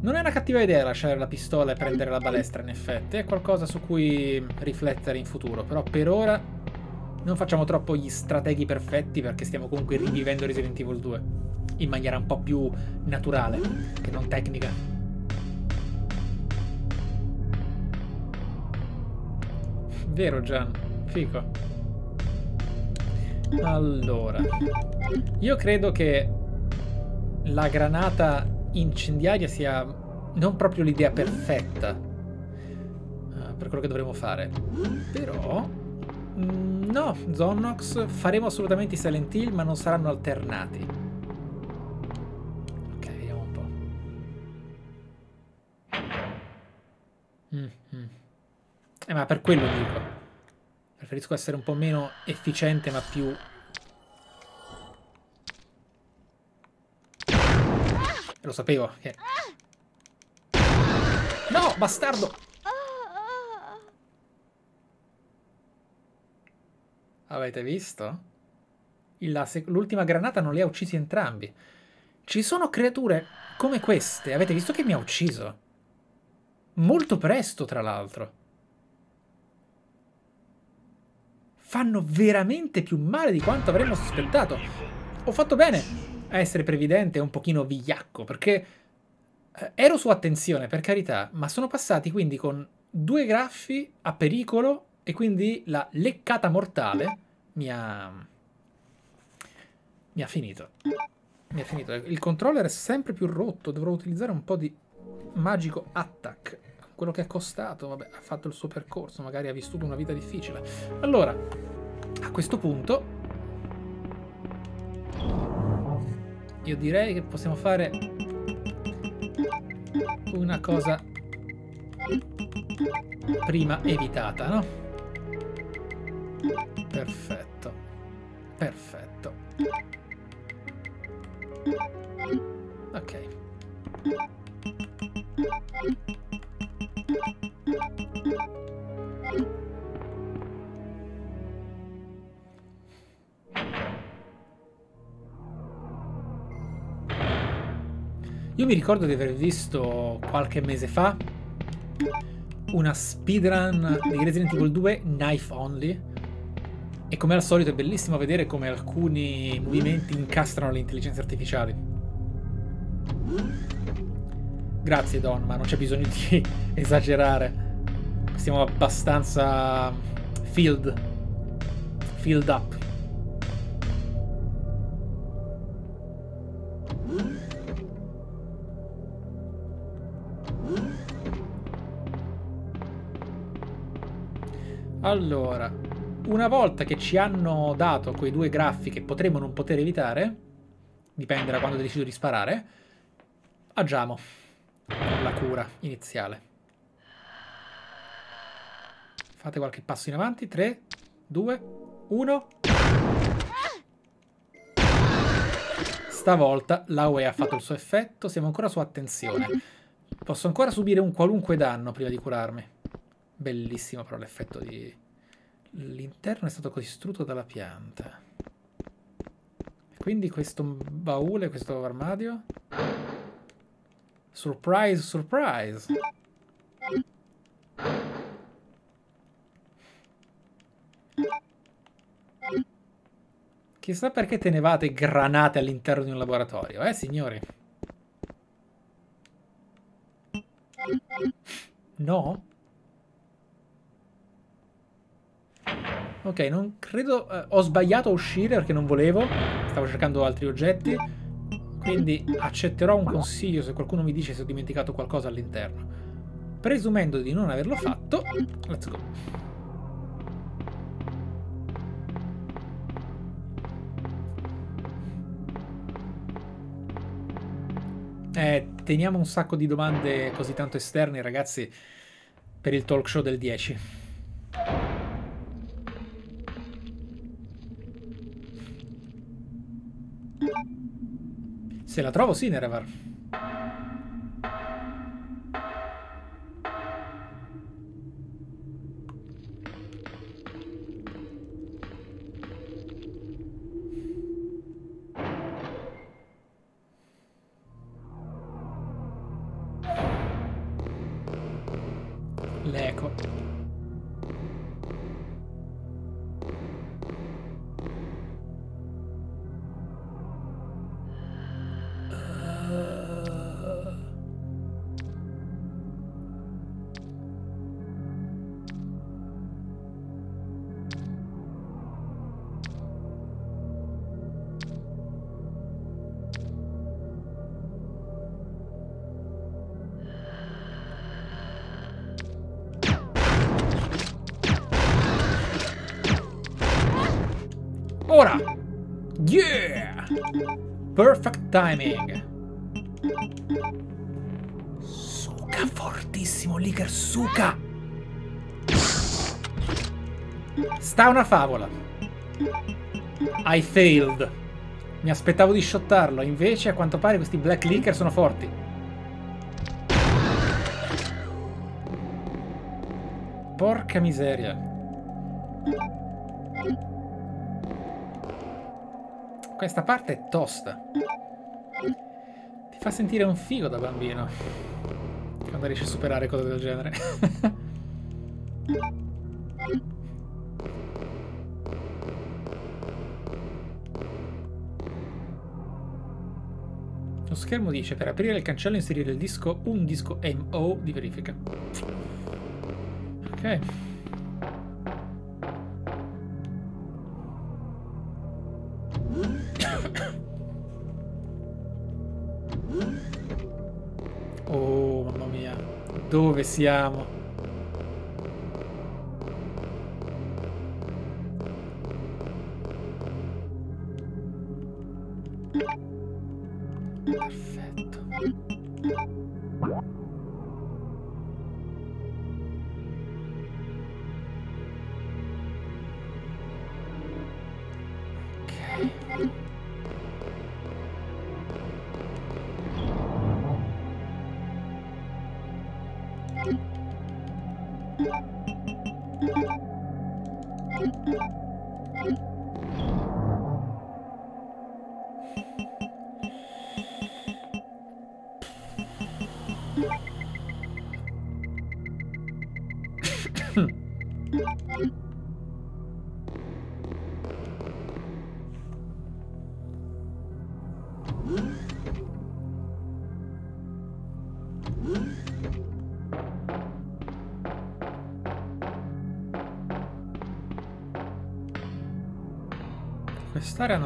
Non è una cattiva idea lasciare la pistola e prendere la balestra, in effetti. È qualcosa su cui riflettere in futuro. Però per ora non facciamo troppo gli strateghi perfetti perché stiamo comunque rivivendo Resident Evil 2. In maniera un po' più naturale, che non tecnica. Vero Gian, fico. Allora, io credo che la granata incendiaria sia non proprio l'idea perfetta uh, per quello che dovremmo fare. Però, mm, no, Zonnox, faremo assolutamente i Silent Hill, ma non saranno alternati. Ok, vediamo un po'. Mm -hmm. Eh, ma per quello dico. Preferisco essere un po' meno efficiente, ma più Lo sapevo che... No, bastardo! Avete visto? L'ultima granata non li ha uccisi entrambi. Ci sono creature come queste. Avete visto che mi ha ucciso? Molto presto, tra l'altro. Fanno veramente più male di quanto avremmo sospettato. Ho fatto bene essere previdente e un pochino vigliacco, perché eh, ero su attenzione, per carità, ma sono passati quindi con due graffi a pericolo e quindi la leccata mortale mi ha... mi ha finito. Mi ha finito. Il controller è sempre più rotto, dovrò utilizzare un po' di magico attack. Quello che è costato, vabbè, ha fatto il suo percorso, magari ha vissuto una vita difficile. Allora, a questo punto io direi che possiamo fare una cosa prima evitata, no? Perfetto. Perfetto. Ok. Io mi ricordo di aver visto qualche mese fa una speedrun di Resident Evil 2 Knife Only e come al solito è bellissimo vedere come alcuni movimenti incastrano le intelligenze artificiali. Grazie Don, ma non c'è bisogno di esagerare. Siamo abbastanza filled. Filled up. Allora, una volta che ci hanno dato quei due graffi che potremmo non poter evitare, dipende da quando decido di sparare, agiamo la cura iniziale. Fate qualche passo in avanti. 3, 2, 1. Stavolta la UE ha fatto il suo effetto, siamo ancora su attenzione. Posso ancora subire un qualunque danno prima di curarmi. Bellissimo però l'effetto di... L'interno è stato distrutto dalla pianta. Quindi questo baule, questo armadio... Surprise, surprise! Chissà perché tenevate granate all'interno di un laboratorio, eh signori? No? Ok, non credo... Eh, ho sbagliato a uscire perché non volevo. Stavo cercando altri oggetti. Quindi accetterò un consiglio se qualcuno mi dice se ho dimenticato qualcosa all'interno. Presumendo di non averlo fatto, let's go. Eh, teniamo un sacco di domande così tanto esterne, ragazzi, per il talk show del 10. Se la trovo, sì, Nerevar. Perfect timing. Suka fortissimo, Licker, suka! Sta una favola. I failed. Mi aspettavo di shottarlo, invece a quanto pare questi Black Licker sono forti. Porca miseria. Questa parte è tosta. Ti fa sentire un figo da bambino. Quando riesci a superare cose del genere. Lo schermo dice per aprire il cancello inserire il disco un disco MO di verifica. Ok. Siamo?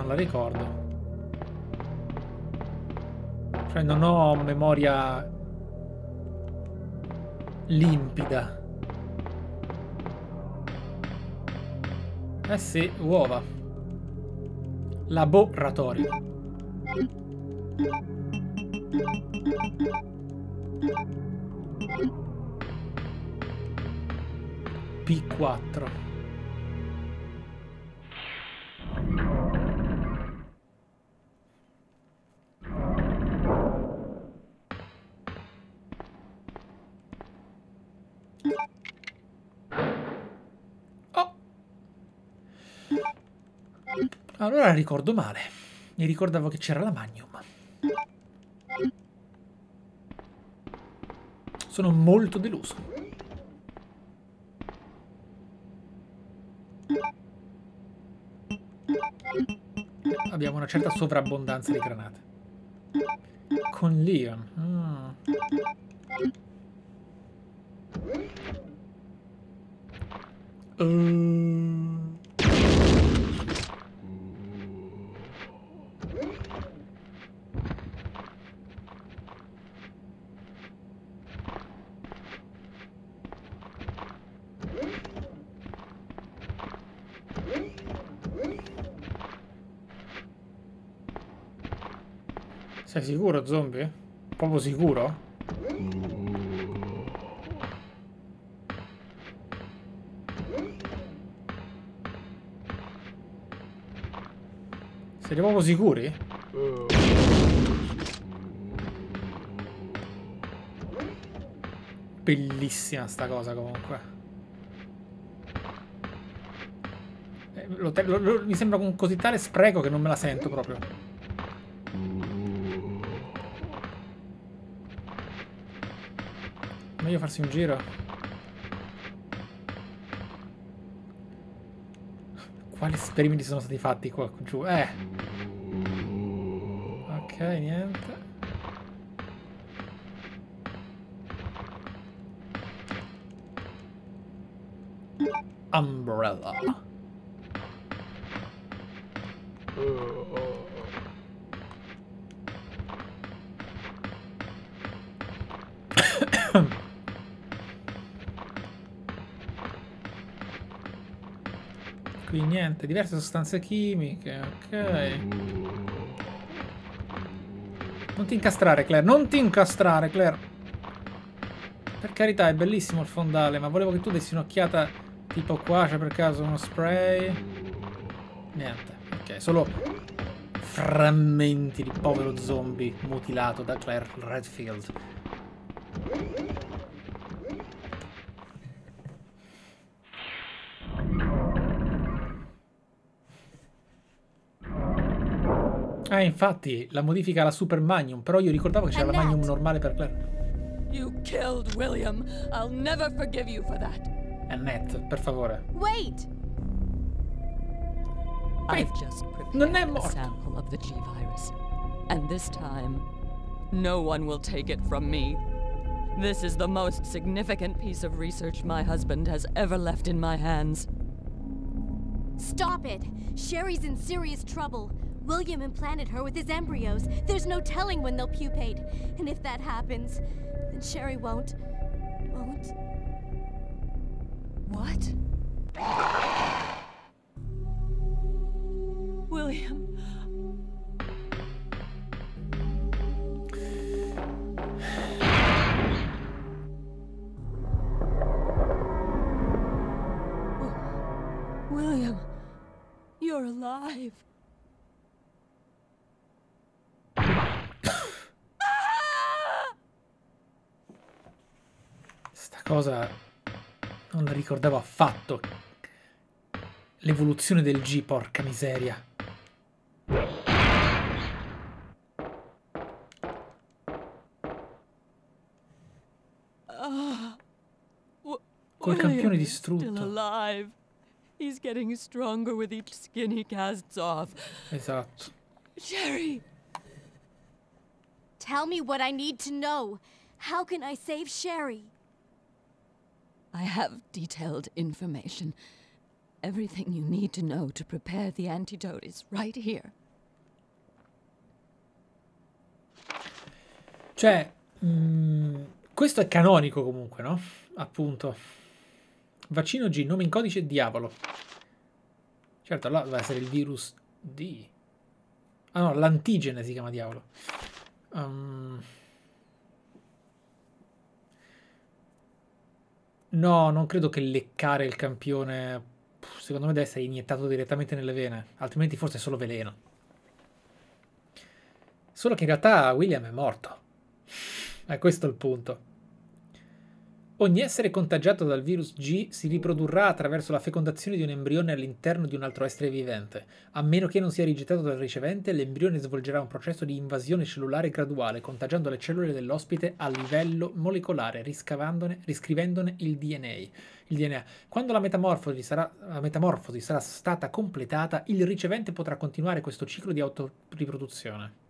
La ricordo. Cioè non ho memoria limpida. Eh sì, uova. Laboratorio. P4. Allora ricordo male. Mi ricordavo che c'era la Magnum. Sono molto deluso. Abbiamo una certa sovrabbondanza di granate. Con Leon. Ah. Uh. Sei sicuro, zombie? Proprio sicuro? Siete proprio sicuri? Bellissima sta cosa comunque. Eh, lo lo- lo- mi sembra un così tale spreco che non me la sento proprio. Meglio farsi un giro. Quali esperimenti sono stati fatti qua giù? Eh. Ok, niente. Umbrella. Niente, diverse sostanze chimiche, ok. Non ti incastrare, Claire, non ti incastrare, Claire. Per carità, è bellissimo il fondale, ma volevo che tu dessi un'occhiata tipo qua, c'è per caso uno spray. Niente, ok, solo frammenti di povero zombie mutilato da Claire Redfield. Eh, infatti, la modifica alla Super Magnum, però io ricordavo che c'era la Magnum normale per Claire. You killed William. I'll never forgive you for that. Annette, per favore. Wait! I've just non è prepared a morto. sample of the G virus. And this time, no one will take it from me. This is the most significant piece of research my husband has ever left in my hands. Stop it! Sherry's in serious trouble. William implanted her with his embryos. There's no telling when they'll pupate. And if that happens, then Sherry won't. won't. What? Cosa non la ricordavo affatto. L'evoluzione del G, porca miseria. W- Col campione distrutto. He's getting stronger with each skin he casts off. Esatto. Sherry! Tell me what I need to know. How can I save Sherry? I have detailed information. Everything you need to know to prepare the antidote is right here. Cioè, mm, questo è canonico comunque, no? Appunto. Vaccino G, nome in codice diavolo. Certo, allora deve essere il virus D. Ah no, l'antigene si chiama diavolo. Um, No, non credo che leccare il campione, secondo me deve essere iniettato direttamente nelle vene, altrimenti forse è solo veleno. Solo che in realtà William è morto. È questo il punto. Ogni essere contagiato dal virus G si riprodurrà attraverso la fecondazione di un embrione all'interno di un altro essere vivente. A meno che non sia rigettato dal ricevente, l'embrione svolgerà un processo di invasione cellulare graduale, contagiando le cellule dell'ospite a livello molecolare, riscrivendone il DNA. Il DNA. Quando la metamorfosi, sarà, la metamorfosi sarà stata completata, il ricevente potrà continuare questo ciclo di autoriproduzione.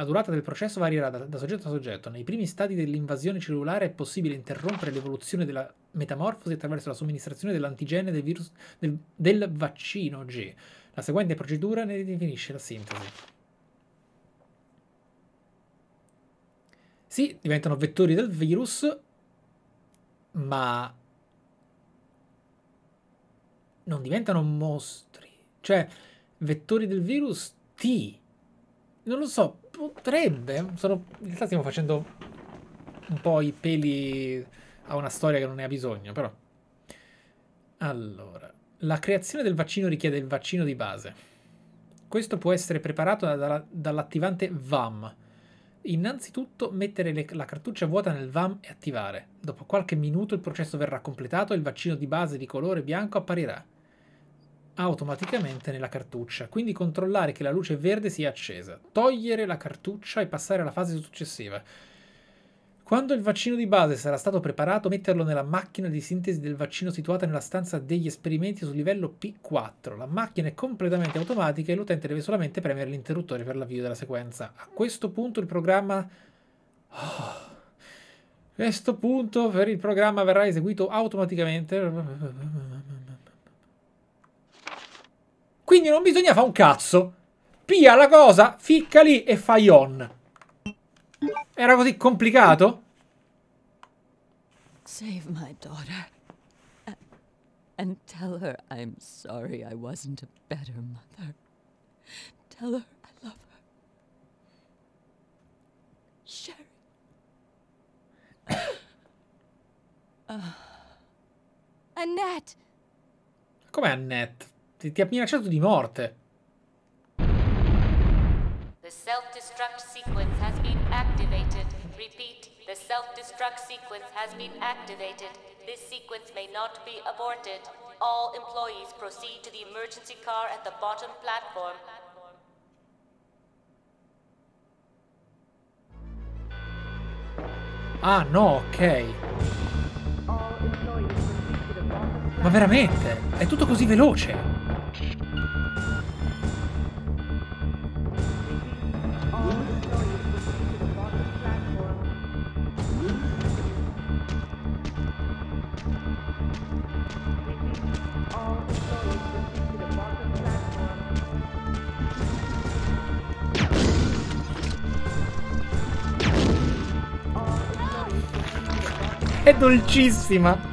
La durata del processo varierà da, da soggetto a soggetto. Nei primi stadi dell'invasione cellulare è possibile interrompere l'evoluzione della metamorfosi attraverso la somministrazione dell'antigene del, virus, del, del vaccino G. La seguente procedura ne definisce la sintesi. Sì, diventano vettori del virus, ma non diventano mostri. Cioè, vettori del virus T. Non lo so, Potrebbe. Sono, in realtà stiamo facendo un po' i peli a una storia che non ne ha bisogno, però. Allora, la creazione del vaccino richiede il vaccino di base. Questo può essere preparato dalla- dall'attivante VAM. Innanzitutto mettere le- la cartuccia vuota nel VAM e attivare. Dopo qualche minuto il processo verrà completato e il vaccino di base di colore bianco apparirà automaticamente nella cartuccia, quindi controllare che la luce verde sia accesa, togliere la cartuccia e passare alla fase successiva. Quando il vaccino di base sarà stato preparato, metterlo nella macchina di sintesi del vaccino situata nella stanza degli esperimenti sul livello P4. La macchina è completamente automatica e l'utente deve solamente premere l'interruttore per l'avvio della sequenza. A questo punto il programma... Oh. A questo punto per il programma verrà eseguito automaticamente. Quindi non bisogna fare un cazzo. Pia la cosa, ficca lì e fai on. Era così complicato? Save my daughter. And tell her I'm sorry I wasn't a better mother. Tell her I love her. Sherry. Annette! Com'è Annette? Ti, ti ha minacciato di morte. The self-destruct sequence has been activated. Repeat, the self-destruct sequence has been activated. This sequence may not be aborted. All employees proceed to the emergency car at the bottom platform. Ah, no, ok. Ma veramente? È tutto così veloce? È dolcissima.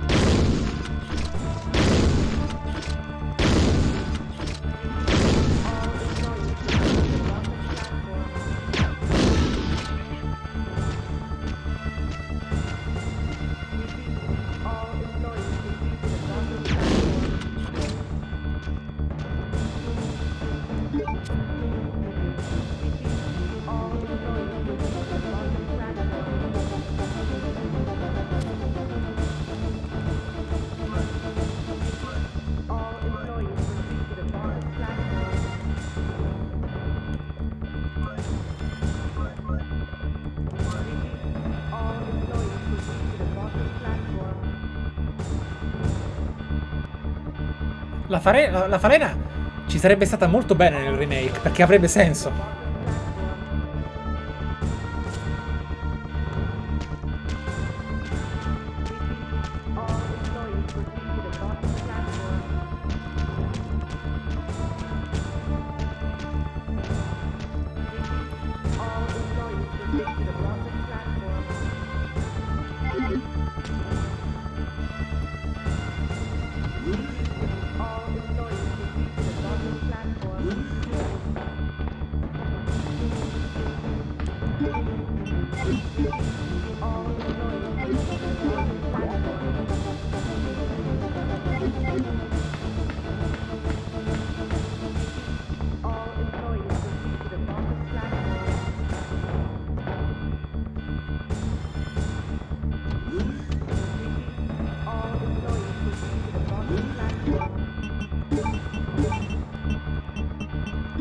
La, fare- la- falena ci sarebbe stata molto bene nel remake, perché avrebbe senso.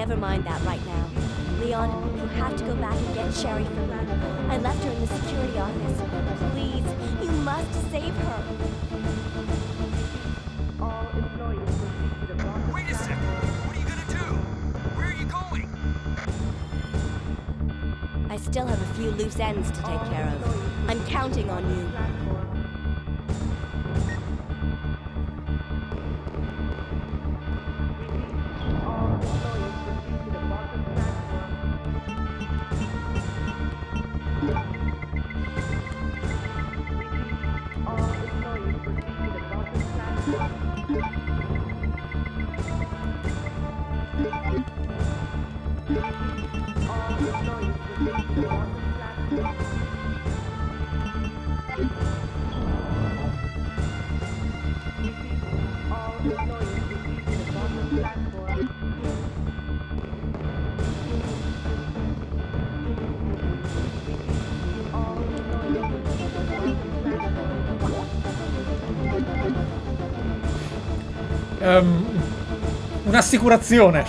Never mind that right now. Leon, you have to go back and get Sherry for me. I left her in the security office. Please, you must save her. Wait a second. What are you gonna do? Where are you going? I still have a few loose ends to take care of. I'm counting on you. Ehm, Un'assicurazione.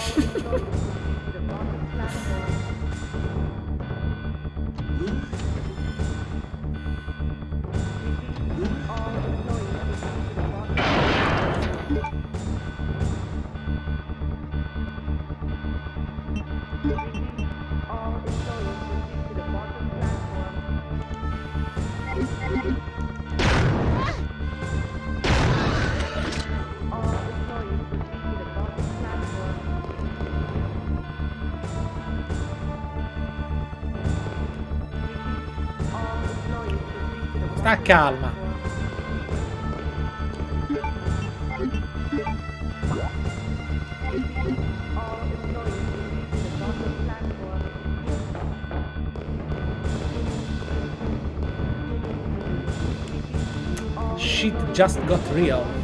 Calma. Shit just got real.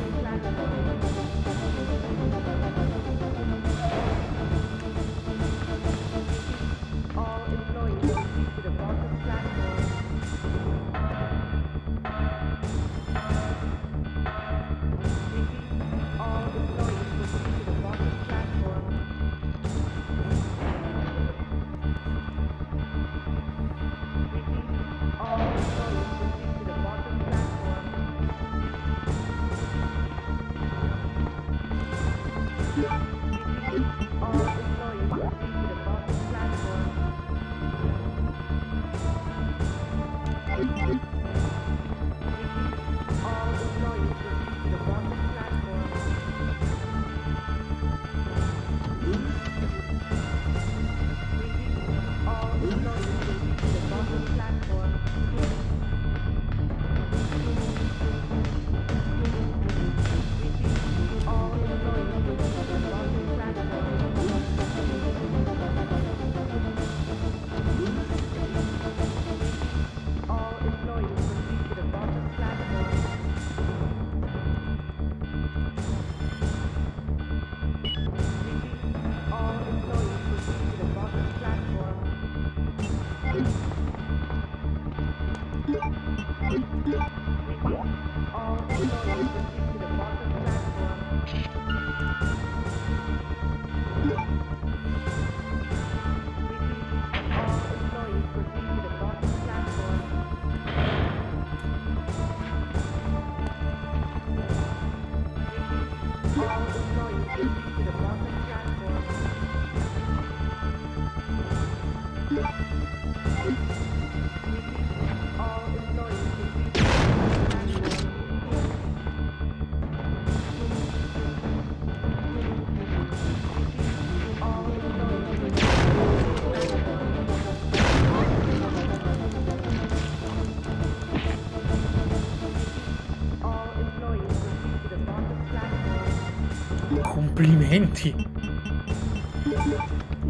Complimenti.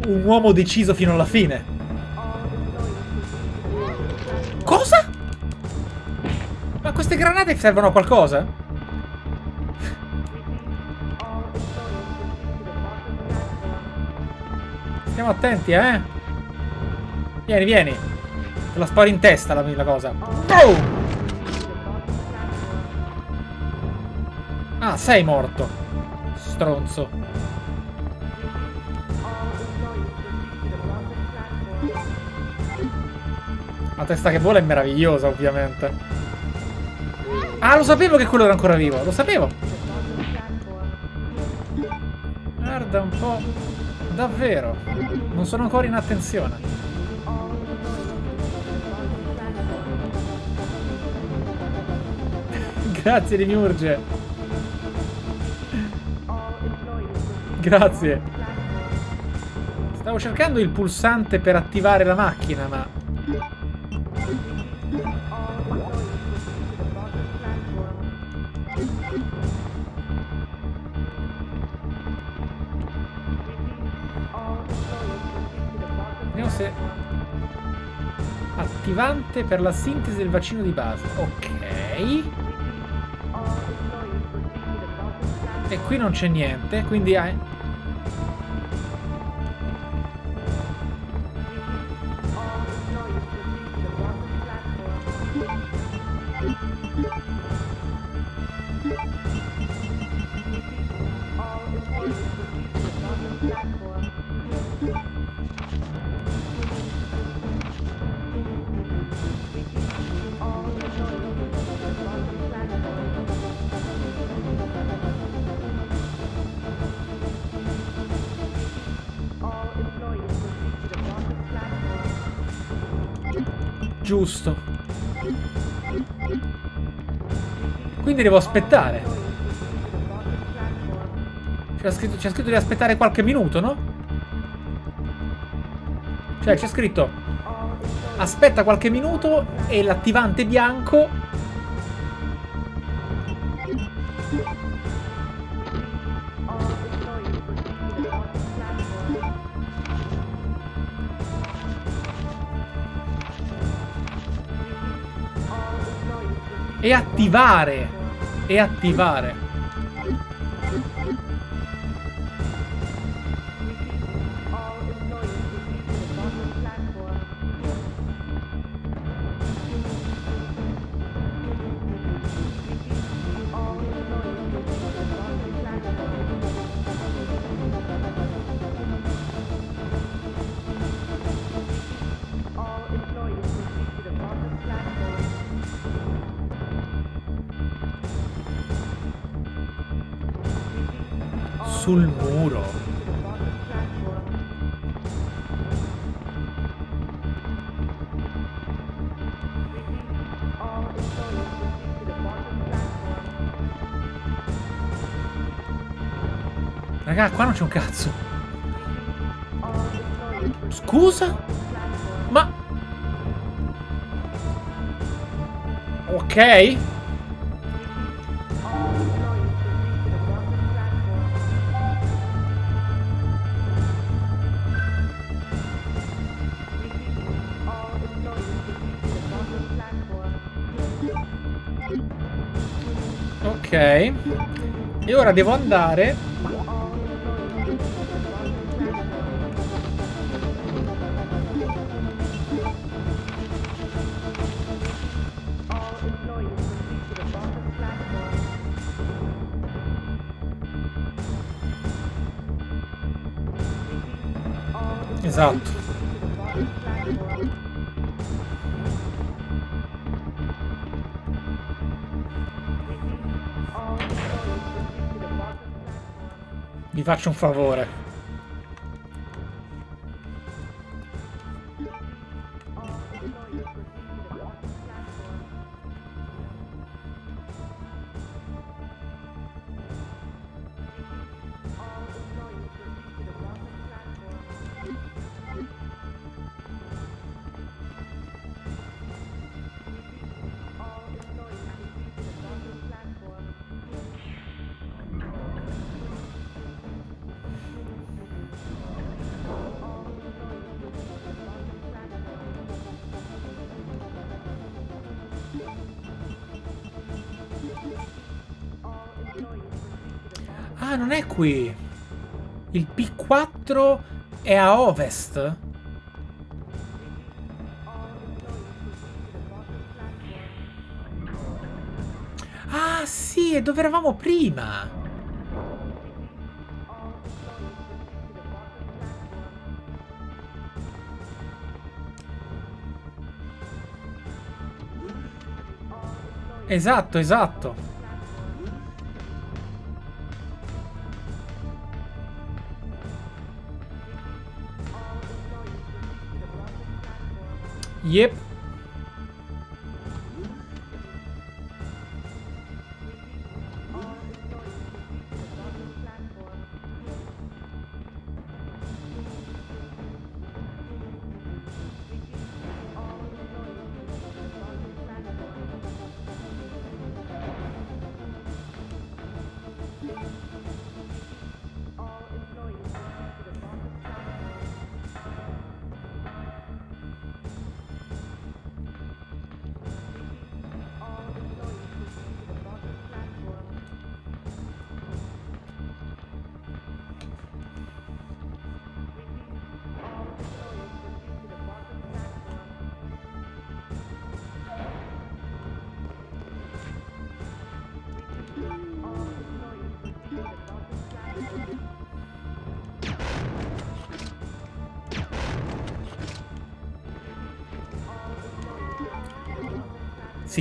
Un uomo deciso fino alla fine. Cosa? Ma queste granate servono a qualcosa? Stiamo attenti, eh? Vieni, vieni. Te la sparo in testa la, la cosa. Oh! Ah, sei morto. Stronzo. testa che vola è meravigliosa, ovviamente. Ah, lo sapevo che quello era ancora vivo, lo sapevo. Guarda un po'. Davvero. Non sono ancora in attenzione. Grazie di Miurge. Grazie. Stavo cercando il pulsante per attivare la macchina, ma... Vediamo se... Attivante per la sintesi del vaccino di base. Ok. E qui non c'è niente, quindi Quindi devo aspettare. C'è scritto, c'è scritto di aspettare qualche minuto, no? Cioè, c'è scritto... Aspetta qualche minuto e l'attivante bianco... E attivare. E attivare. Raga, qua non c'è un cazzo. Scusa? Ma... Ok. Ok. E ora devo andare... Esatto. Vi faccio un favore. P4 è a ovest. Ah, sì, è dove eravamo prima. Esatto, esatto. Yep.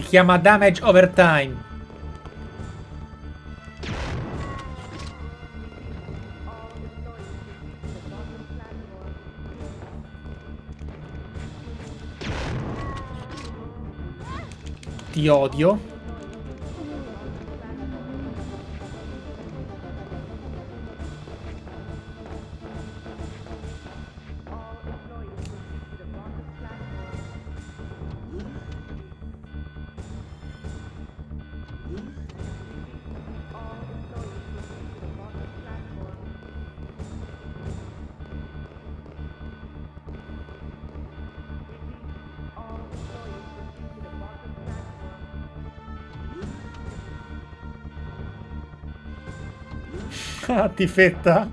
Chiama damage over time. Ti odio. Ah, ti fetta?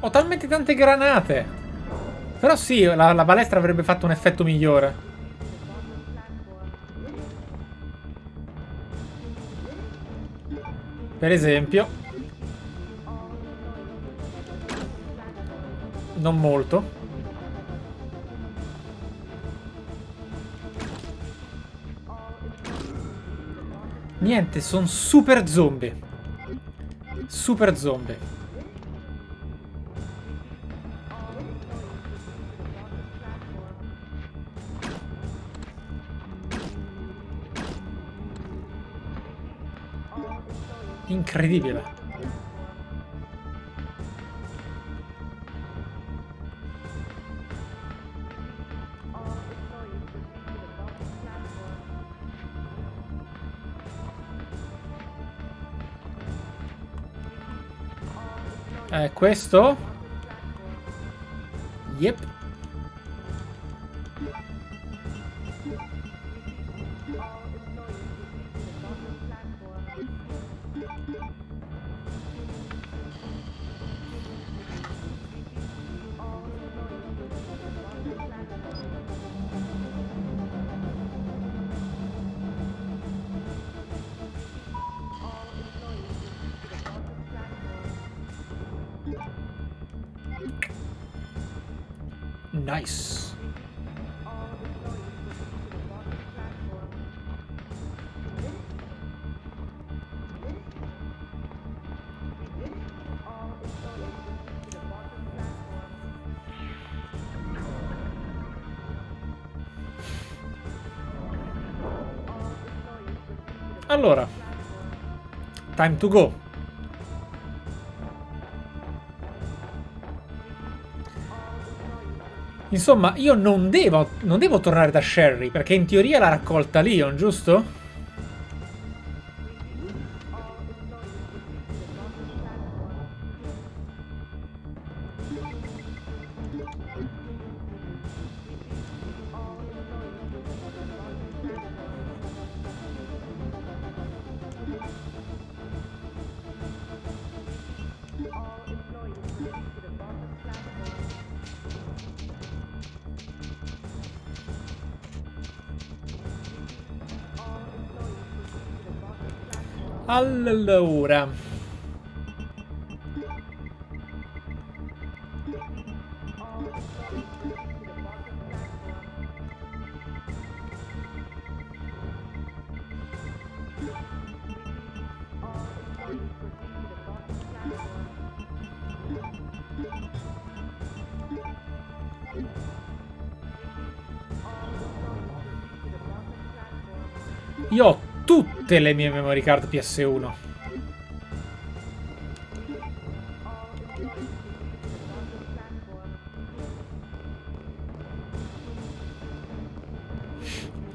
Ho talmente tante granate. Però sì, la, la balestra avrebbe fatto un effetto migliore. Per esempio. Non molto. Niente, sono super zombie. Super zombie. Incredibile. Questo? Allora, time to go. Insomma, io non devo, non devo tornare da Sherry, perché in teoria l'ha raccolta Leon, giusto? Allora. Tutte le mie memory card PS1.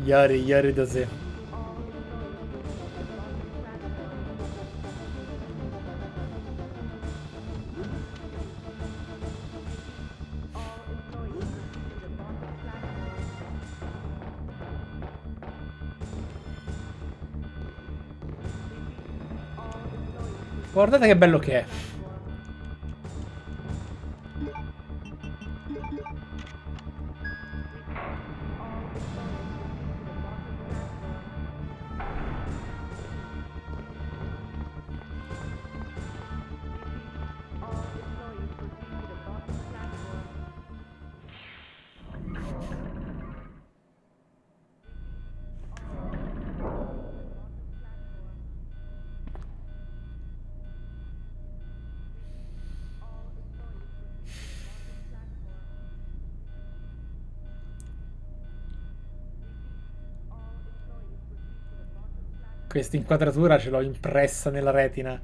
Yari, Yari da sé. Guardate che bello che è. Questa inquadratura ce l'ho impressa nella retina.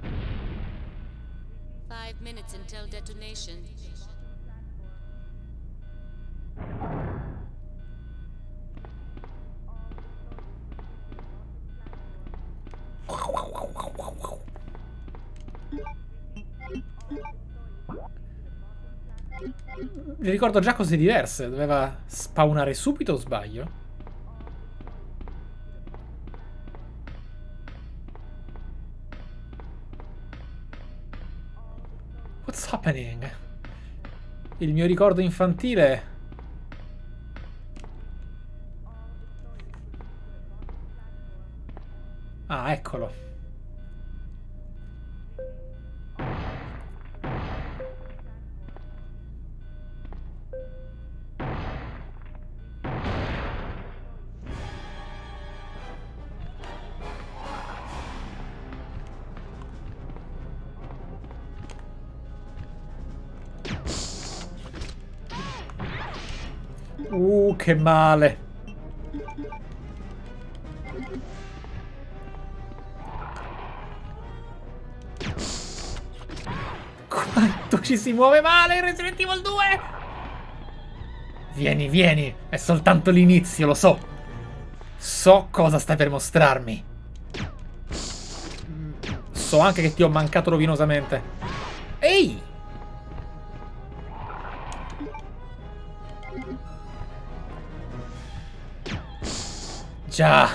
Five minutes until detonation. Mi ricordo già cose diverse. Doveva spawnare subito o sbaglio? Il mio ricordo infantile. Uh, che male. Quanto ci si muove male in Resident Evil 2! Vieni, vieni, è soltanto l'inizio, lo so. So cosa stai per mostrarmi. So anche che ti ho mancato rovinosamente. Ehi! Già,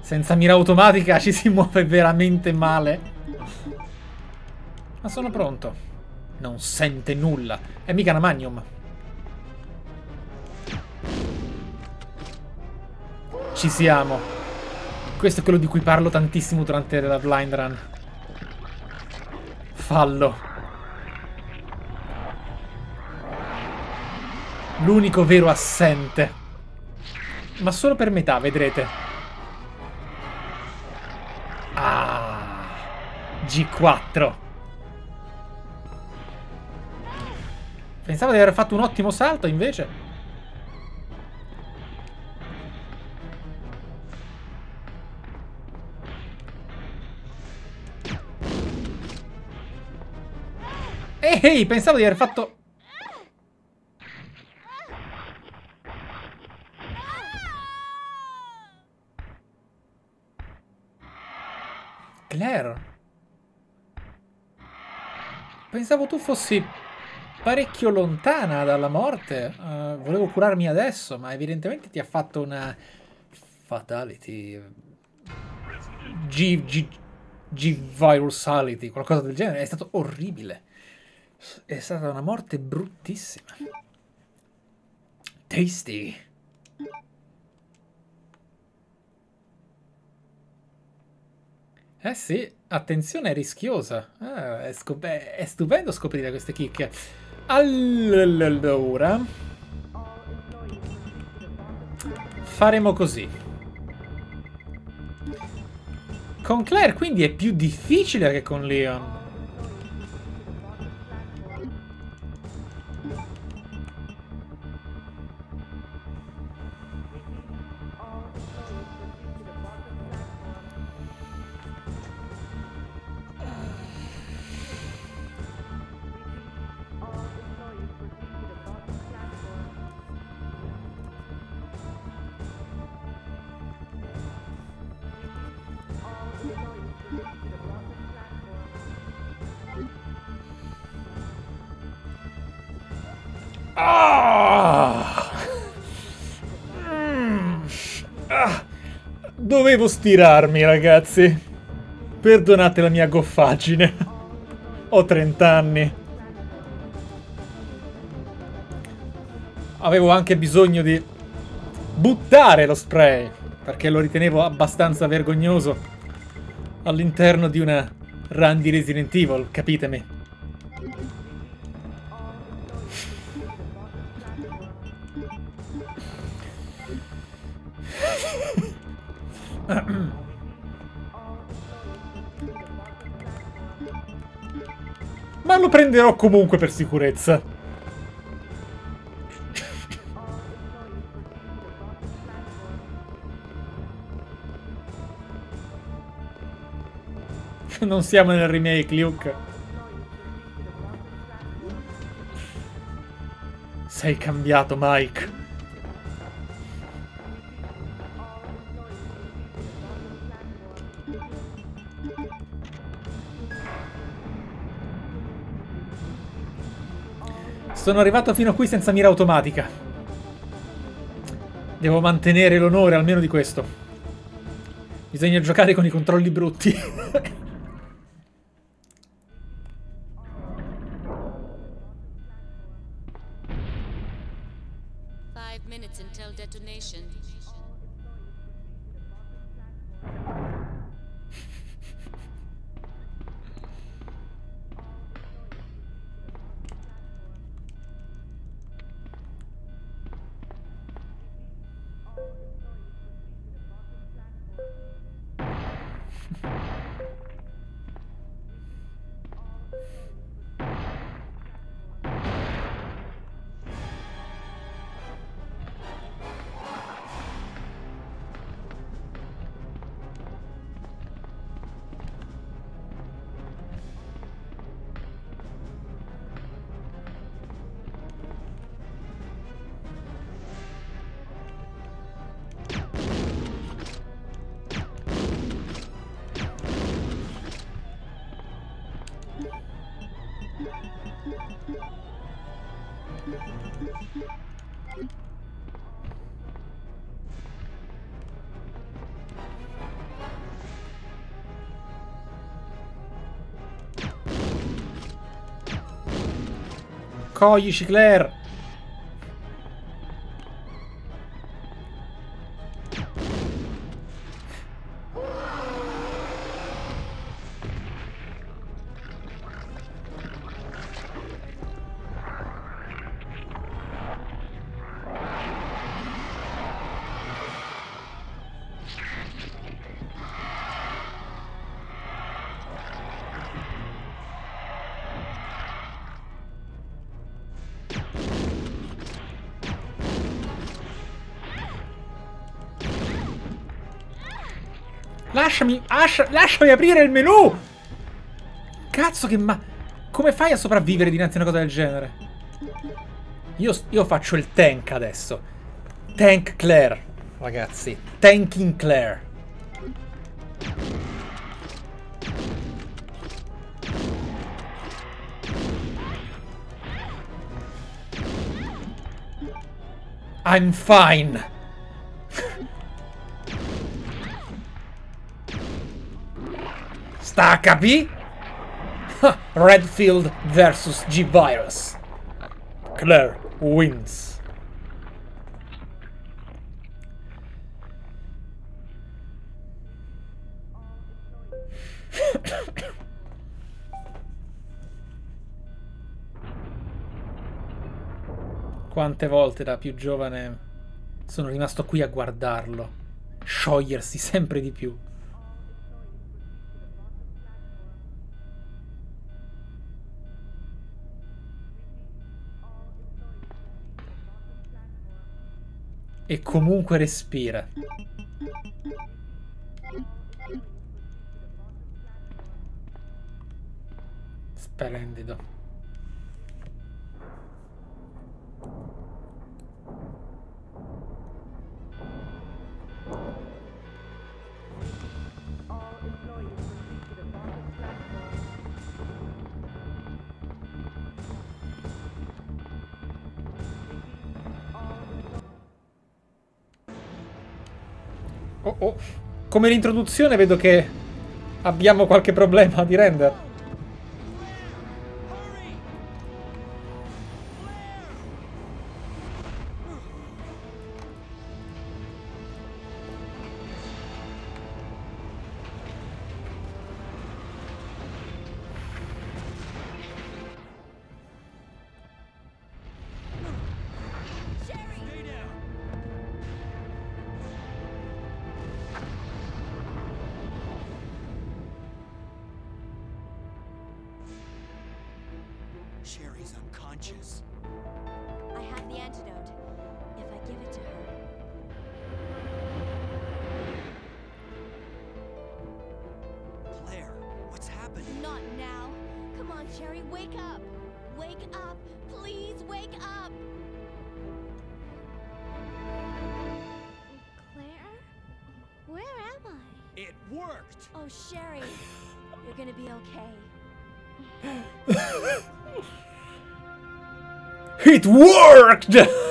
senza mira automatica ci si muove veramente male. Ma sono pronto. Non sente nulla. È mica una magnum. Ci siamo. Questo è quello di cui parlo tantissimo durante la blind run. Fallo. L'unico vero assente. Ma solo per metà, vedrete. Ah, G4. Pensavo di aver fatto un ottimo salto, invece... Ehi, pensavo di aver fatto... Claire. Pensavo tu fossi parecchio lontana dalla morte. Uh, volevo curarmi adesso, ma evidentemente ti ha fatto una fatality. G, G, G virusality, qualcosa del genere. È stato orribile. È stata una morte bruttissima. Tasty. Eh sì, attenzione, è rischiosa. Ah, è, è, stupendo scoprire queste chicche. Allora... Faremo così. Con Claire quindi è più difficile che con Leon. Ah! Mm. Ah! Dovevo stirarmi, ragazzi. Perdonate la mia goffaggine. Ho 30 anni. Avevo anche bisogno di buttare lo spray, perché lo ritenevo abbastanza vergognoso all'interno di una run di Resident Evil, capitemi. Prenderò comunque per sicurezza. non siamo nel remake, Luke. Sei cambiato, Mike. Sono arrivato fino a qui senza mira automatica. Devo mantenere l'onore almeno di questo. Bisogna giocare con i controlli brutti. Coglici, Claire. Lasciami, lascia- lasciami aprire il menu! Cazzo che ma... Come fai a sopravvivere dinanzi a una cosa del genere? Io, io faccio il tank adesso. Tank Claire, ragazzi. Tanking Claire. I'm fine. Sta a capì? Ha, Redfield versus G-Virus. Claire wins. Quante volte da più giovane sono rimasto qui a guardarlo, sciogliersi sempre di più. E comunque respira. Splendido. Oh. Come l'introduzione vedo che abbiamo qualche problema di render. Worked! Oh, Sherry, you're gonna be okay. It worked!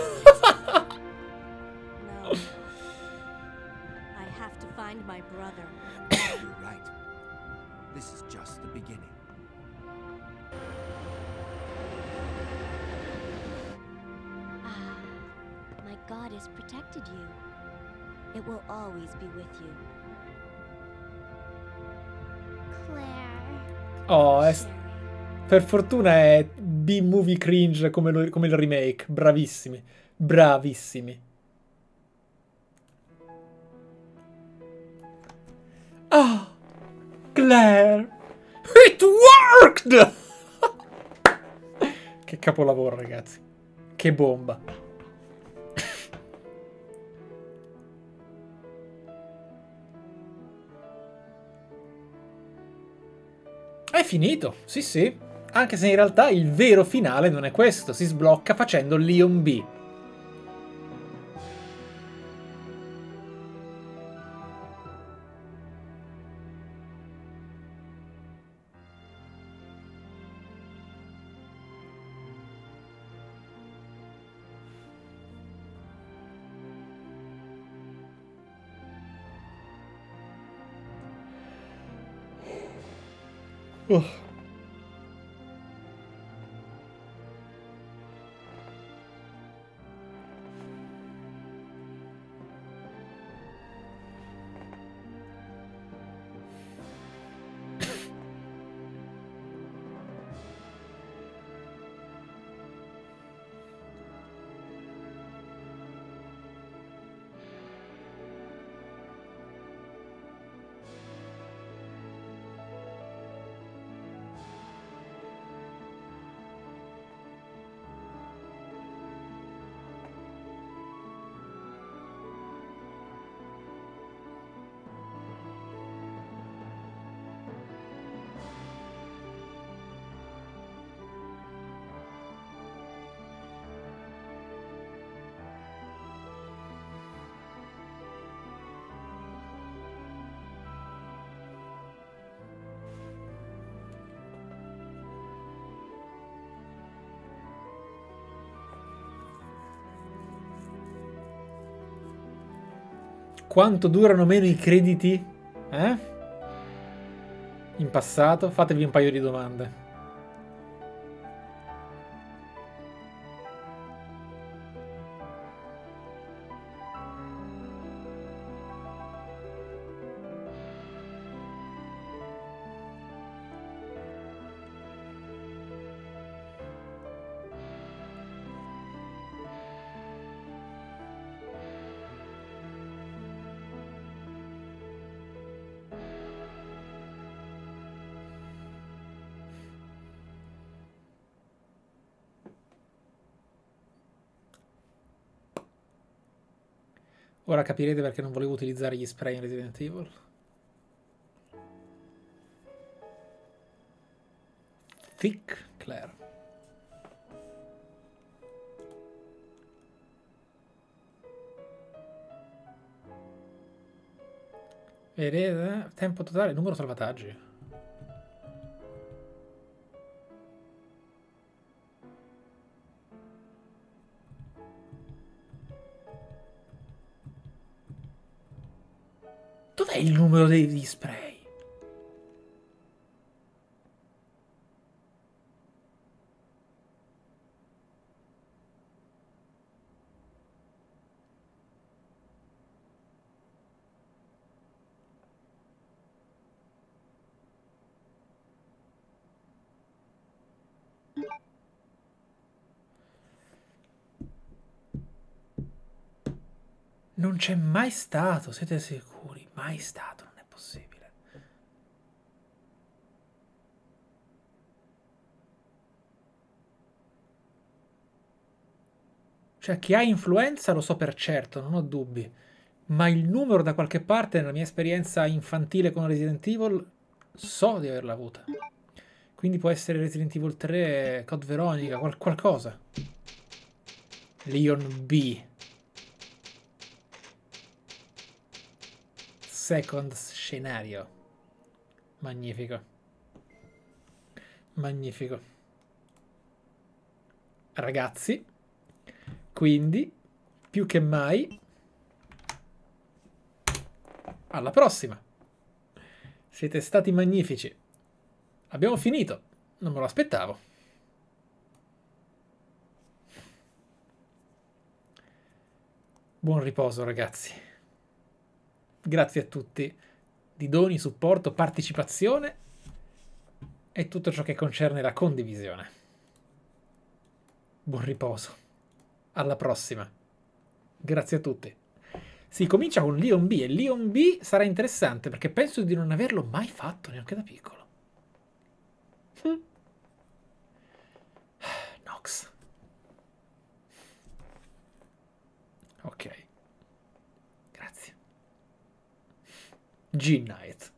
per fortuna è B-movie cringe come, lo- come il remake. Bravissimi. Bravissimi. Ah! Claire! It worked! che capolavoro, ragazzi. Che bomba. È finito, sì sì. Anche se in realtà il vero finale non è questo, si sblocca facendo Leon B. Oh. Quanto durano meno i crediti? Eh? In passato? Fatevi un paio di domande. Ora capirete perché non volevo utilizzare gli spray in Resident Evil. Thick Claire. Vedete? Tempo totale, numero salvataggi. Degli spray? Non c'è mai stato, siete sicuri? Mai stato, non è possibile. Cioè, chi ha influenza lo so per certo, non ho dubbi. Ma il numero da qualche parte, nella mia esperienza infantile con Resident Evil, so di averla avuta. Quindi può essere Resident Evil 3, Code Veronica, qual- qualcosa. Leon B. Second scenario. Magnifico. Magnifico. Ragazzi, quindi, più che mai, alla prossima. Siete stati magnifici. Abbiamo finito. Non me lo aspettavo. Buon riposo, ragazzi. Grazie a tutti di doni, supporto, partecipazione e tutto ciò che concerne la condivisione. Buon riposo. Alla prossima. Grazie a tutti. Si comincia con Leon B e Leon B sarà interessante perché penso di non averlo mai fatto neanche da piccolo. Hm. Nox. Ok. Grazie. G-Night.